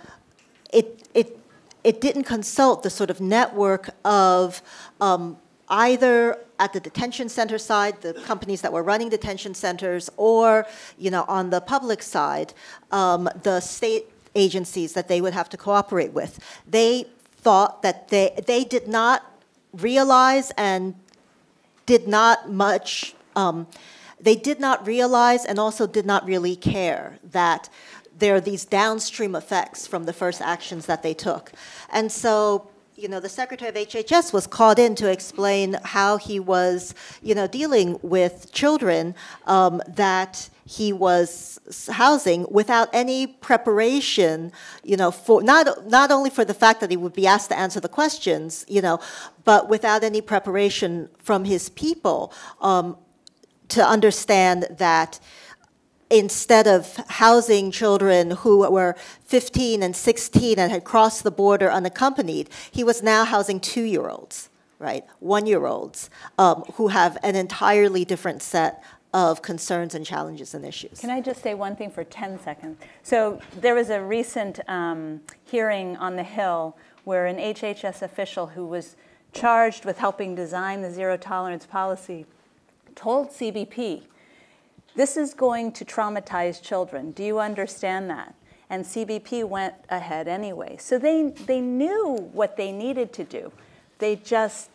it it it didn't consult the sort of network of um, either at the detention center side, the companies that were running detention centers, or you know on the public side, um, the state agencies that they would have to cooperate with. They thought that they they did not realize and did not much. Um, they did not realize and also did not really care that there are these downstream effects from the first actions that they took. And so, you know, the secretary of HHS was called in to explain how he was, you know, dealing with children um, that he was housing without any preparation, you know, for not not only for the fact that he would be asked to answer the questions, you know, but without any preparation from his people um, to understand that instead of housing children who were 15 and 16 and had crossed the border unaccompanied, he was now housing two year olds, right? One year olds um, who have an entirely different set of concerns and challenges and issues. Can I just say one thing for 10 seconds? So there was a recent um, hearing on the Hill where an HHS official who was charged with helping design the zero tolerance policy told CBP this is going to traumatize children. Do you understand that? And CBP went ahead anyway. So they, they knew what they needed to do. They just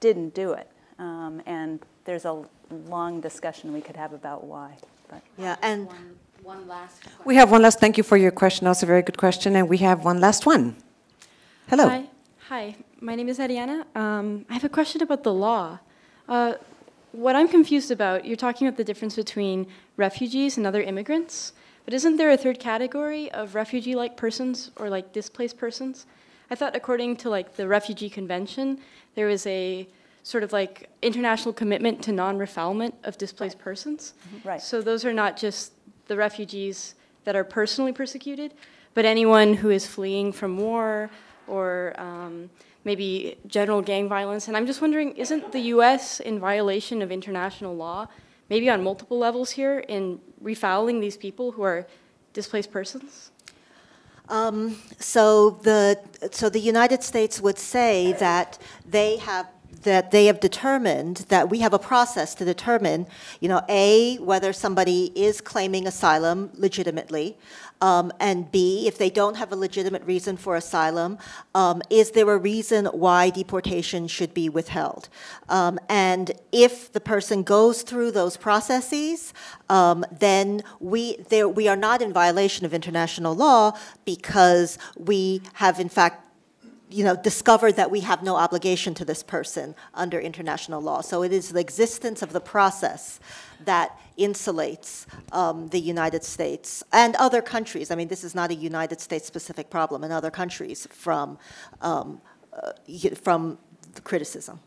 didn't do it. Um, and there's a long discussion we could have about why. But yeah, and one, one last. Question. We have one last. Thank you for your question. That's a very good question, and we have one last one. Hello. Hi. Hi. My name is Ariana. Um, I have a question about the law. Uh, what I'm confused about, you're talking about the difference between refugees and other immigrants, but isn't there a third category of refugee-like persons or like displaced persons? I thought according to like the Refugee Convention, there was a sort of like international commitment to non-refoulement of displaced right. persons. Mm-hmm. Right. So those are not just the refugees that are personally persecuted, but anyone who is fleeing from war or um, maybe general gang violence. And I'm just wondering, isn't the U.S. in violation of international law, maybe on multiple levels here, in refouling these people who are displaced persons? Um, so the so the United States would say that they have that they have determined that we have a process to determine, you know, A, whether somebody is claiming asylum legitimately, um, and B, if they don't have a legitimate reason for asylum, um, is there a reason why deportation should be withheld? Um, and if the person goes through those processes, um, then we, there, we are not in violation of international law because we have, in fact, you know, discovered that we have no obligation to this person under international law. So it is the existence of the process that insulates um, the United States and other countries. I mean, this is not a United States specific problem in other countries from, um, uh, from the criticism.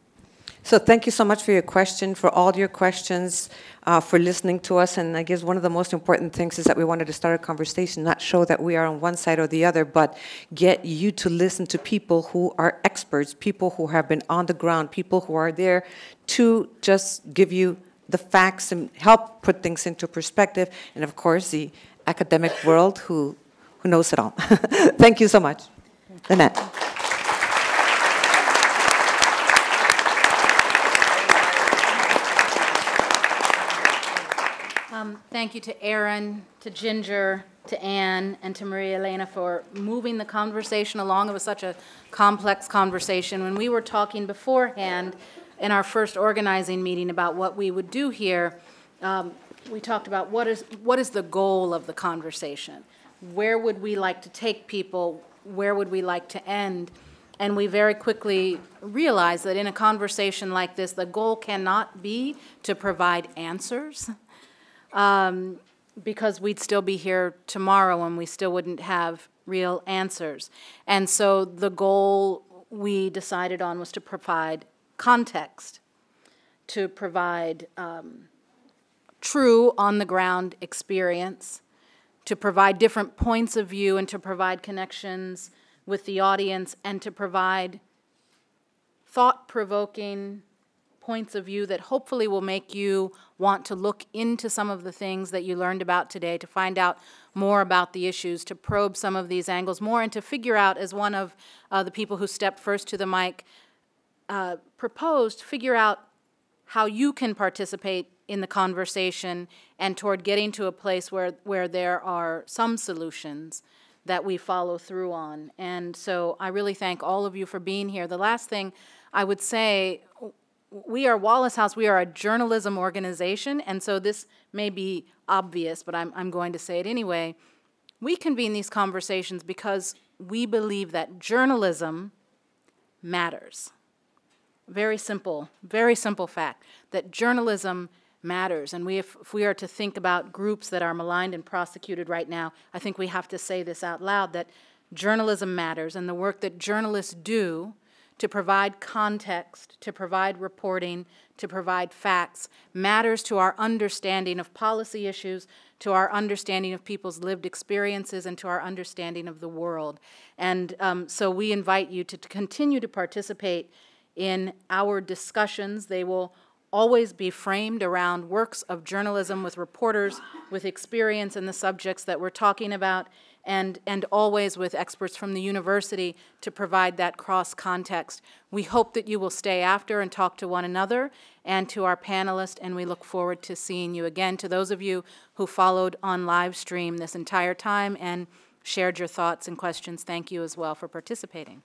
So thank you so much for your question, for all your questions, uh, for listening to us. And I guess one of the most important things is that we wanted to start a conversation, not show that we are on one side or the other, but get you to listen to people who are experts, people who have been on the ground, people who are there to just give you the facts and help put things into perspective. And of course, the academic world who, who knows it all. Thank you so much. Lynette. Um, thank you to Aaron, to Ginger, to Ann, and to Maria Elena for moving the conversation along. It was such a complex conversation. When we were talking beforehand in our first organizing meeting about what we would do here, um, we talked about what is, what is the goal of the conversation? Where would we like to take people? Where would we like to end? And we very quickly realized that in a conversation like this, the goal cannot be to provide answers um, because we'd still be here tomorrow and we still wouldn't have real answers. And so the goal we decided on was to provide context, to provide um, true on the ground experience, to provide different points of view and to provide connections with the audience and to provide thought provoking points of view that hopefully will make you want to look into some of the things that you learned about today, to find out more about the issues, to probe some of these angles more, and to figure out, as one of uh, the people who stepped first to the mic uh, proposed, figure out how you can participate in the conversation and toward getting to a place where, where there are some solutions that we follow through on. And so I really thank all of you for being here. The last thing I would say we are Wallace House, we are a journalism organization, and so this may be obvious, but I'm, I'm going to say it anyway. We convene these conversations because we believe that journalism matters. Very simple, very simple fact that journalism matters. And we, if, if we are to think about groups that are maligned and prosecuted right now, I think we have to say this out loud that journalism matters, and the work that journalists do to provide context, to provide reporting, to provide facts matters to our understanding of policy issues, to our understanding of people's lived experiences, and to our understanding of the world. And um, so we invite you to, to continue to participate in our discussions. They will always be framed around works of journalism with reporters with experience in the subjects that we're talking about and, and always with experts from the university to provide that cross context. We hope that you will stay after and talk to one another and to our panelists, and we look forward to seeing you again. To those of you who followed on live stream this entire time and shared your thoughts and questions, thank you as well for participating.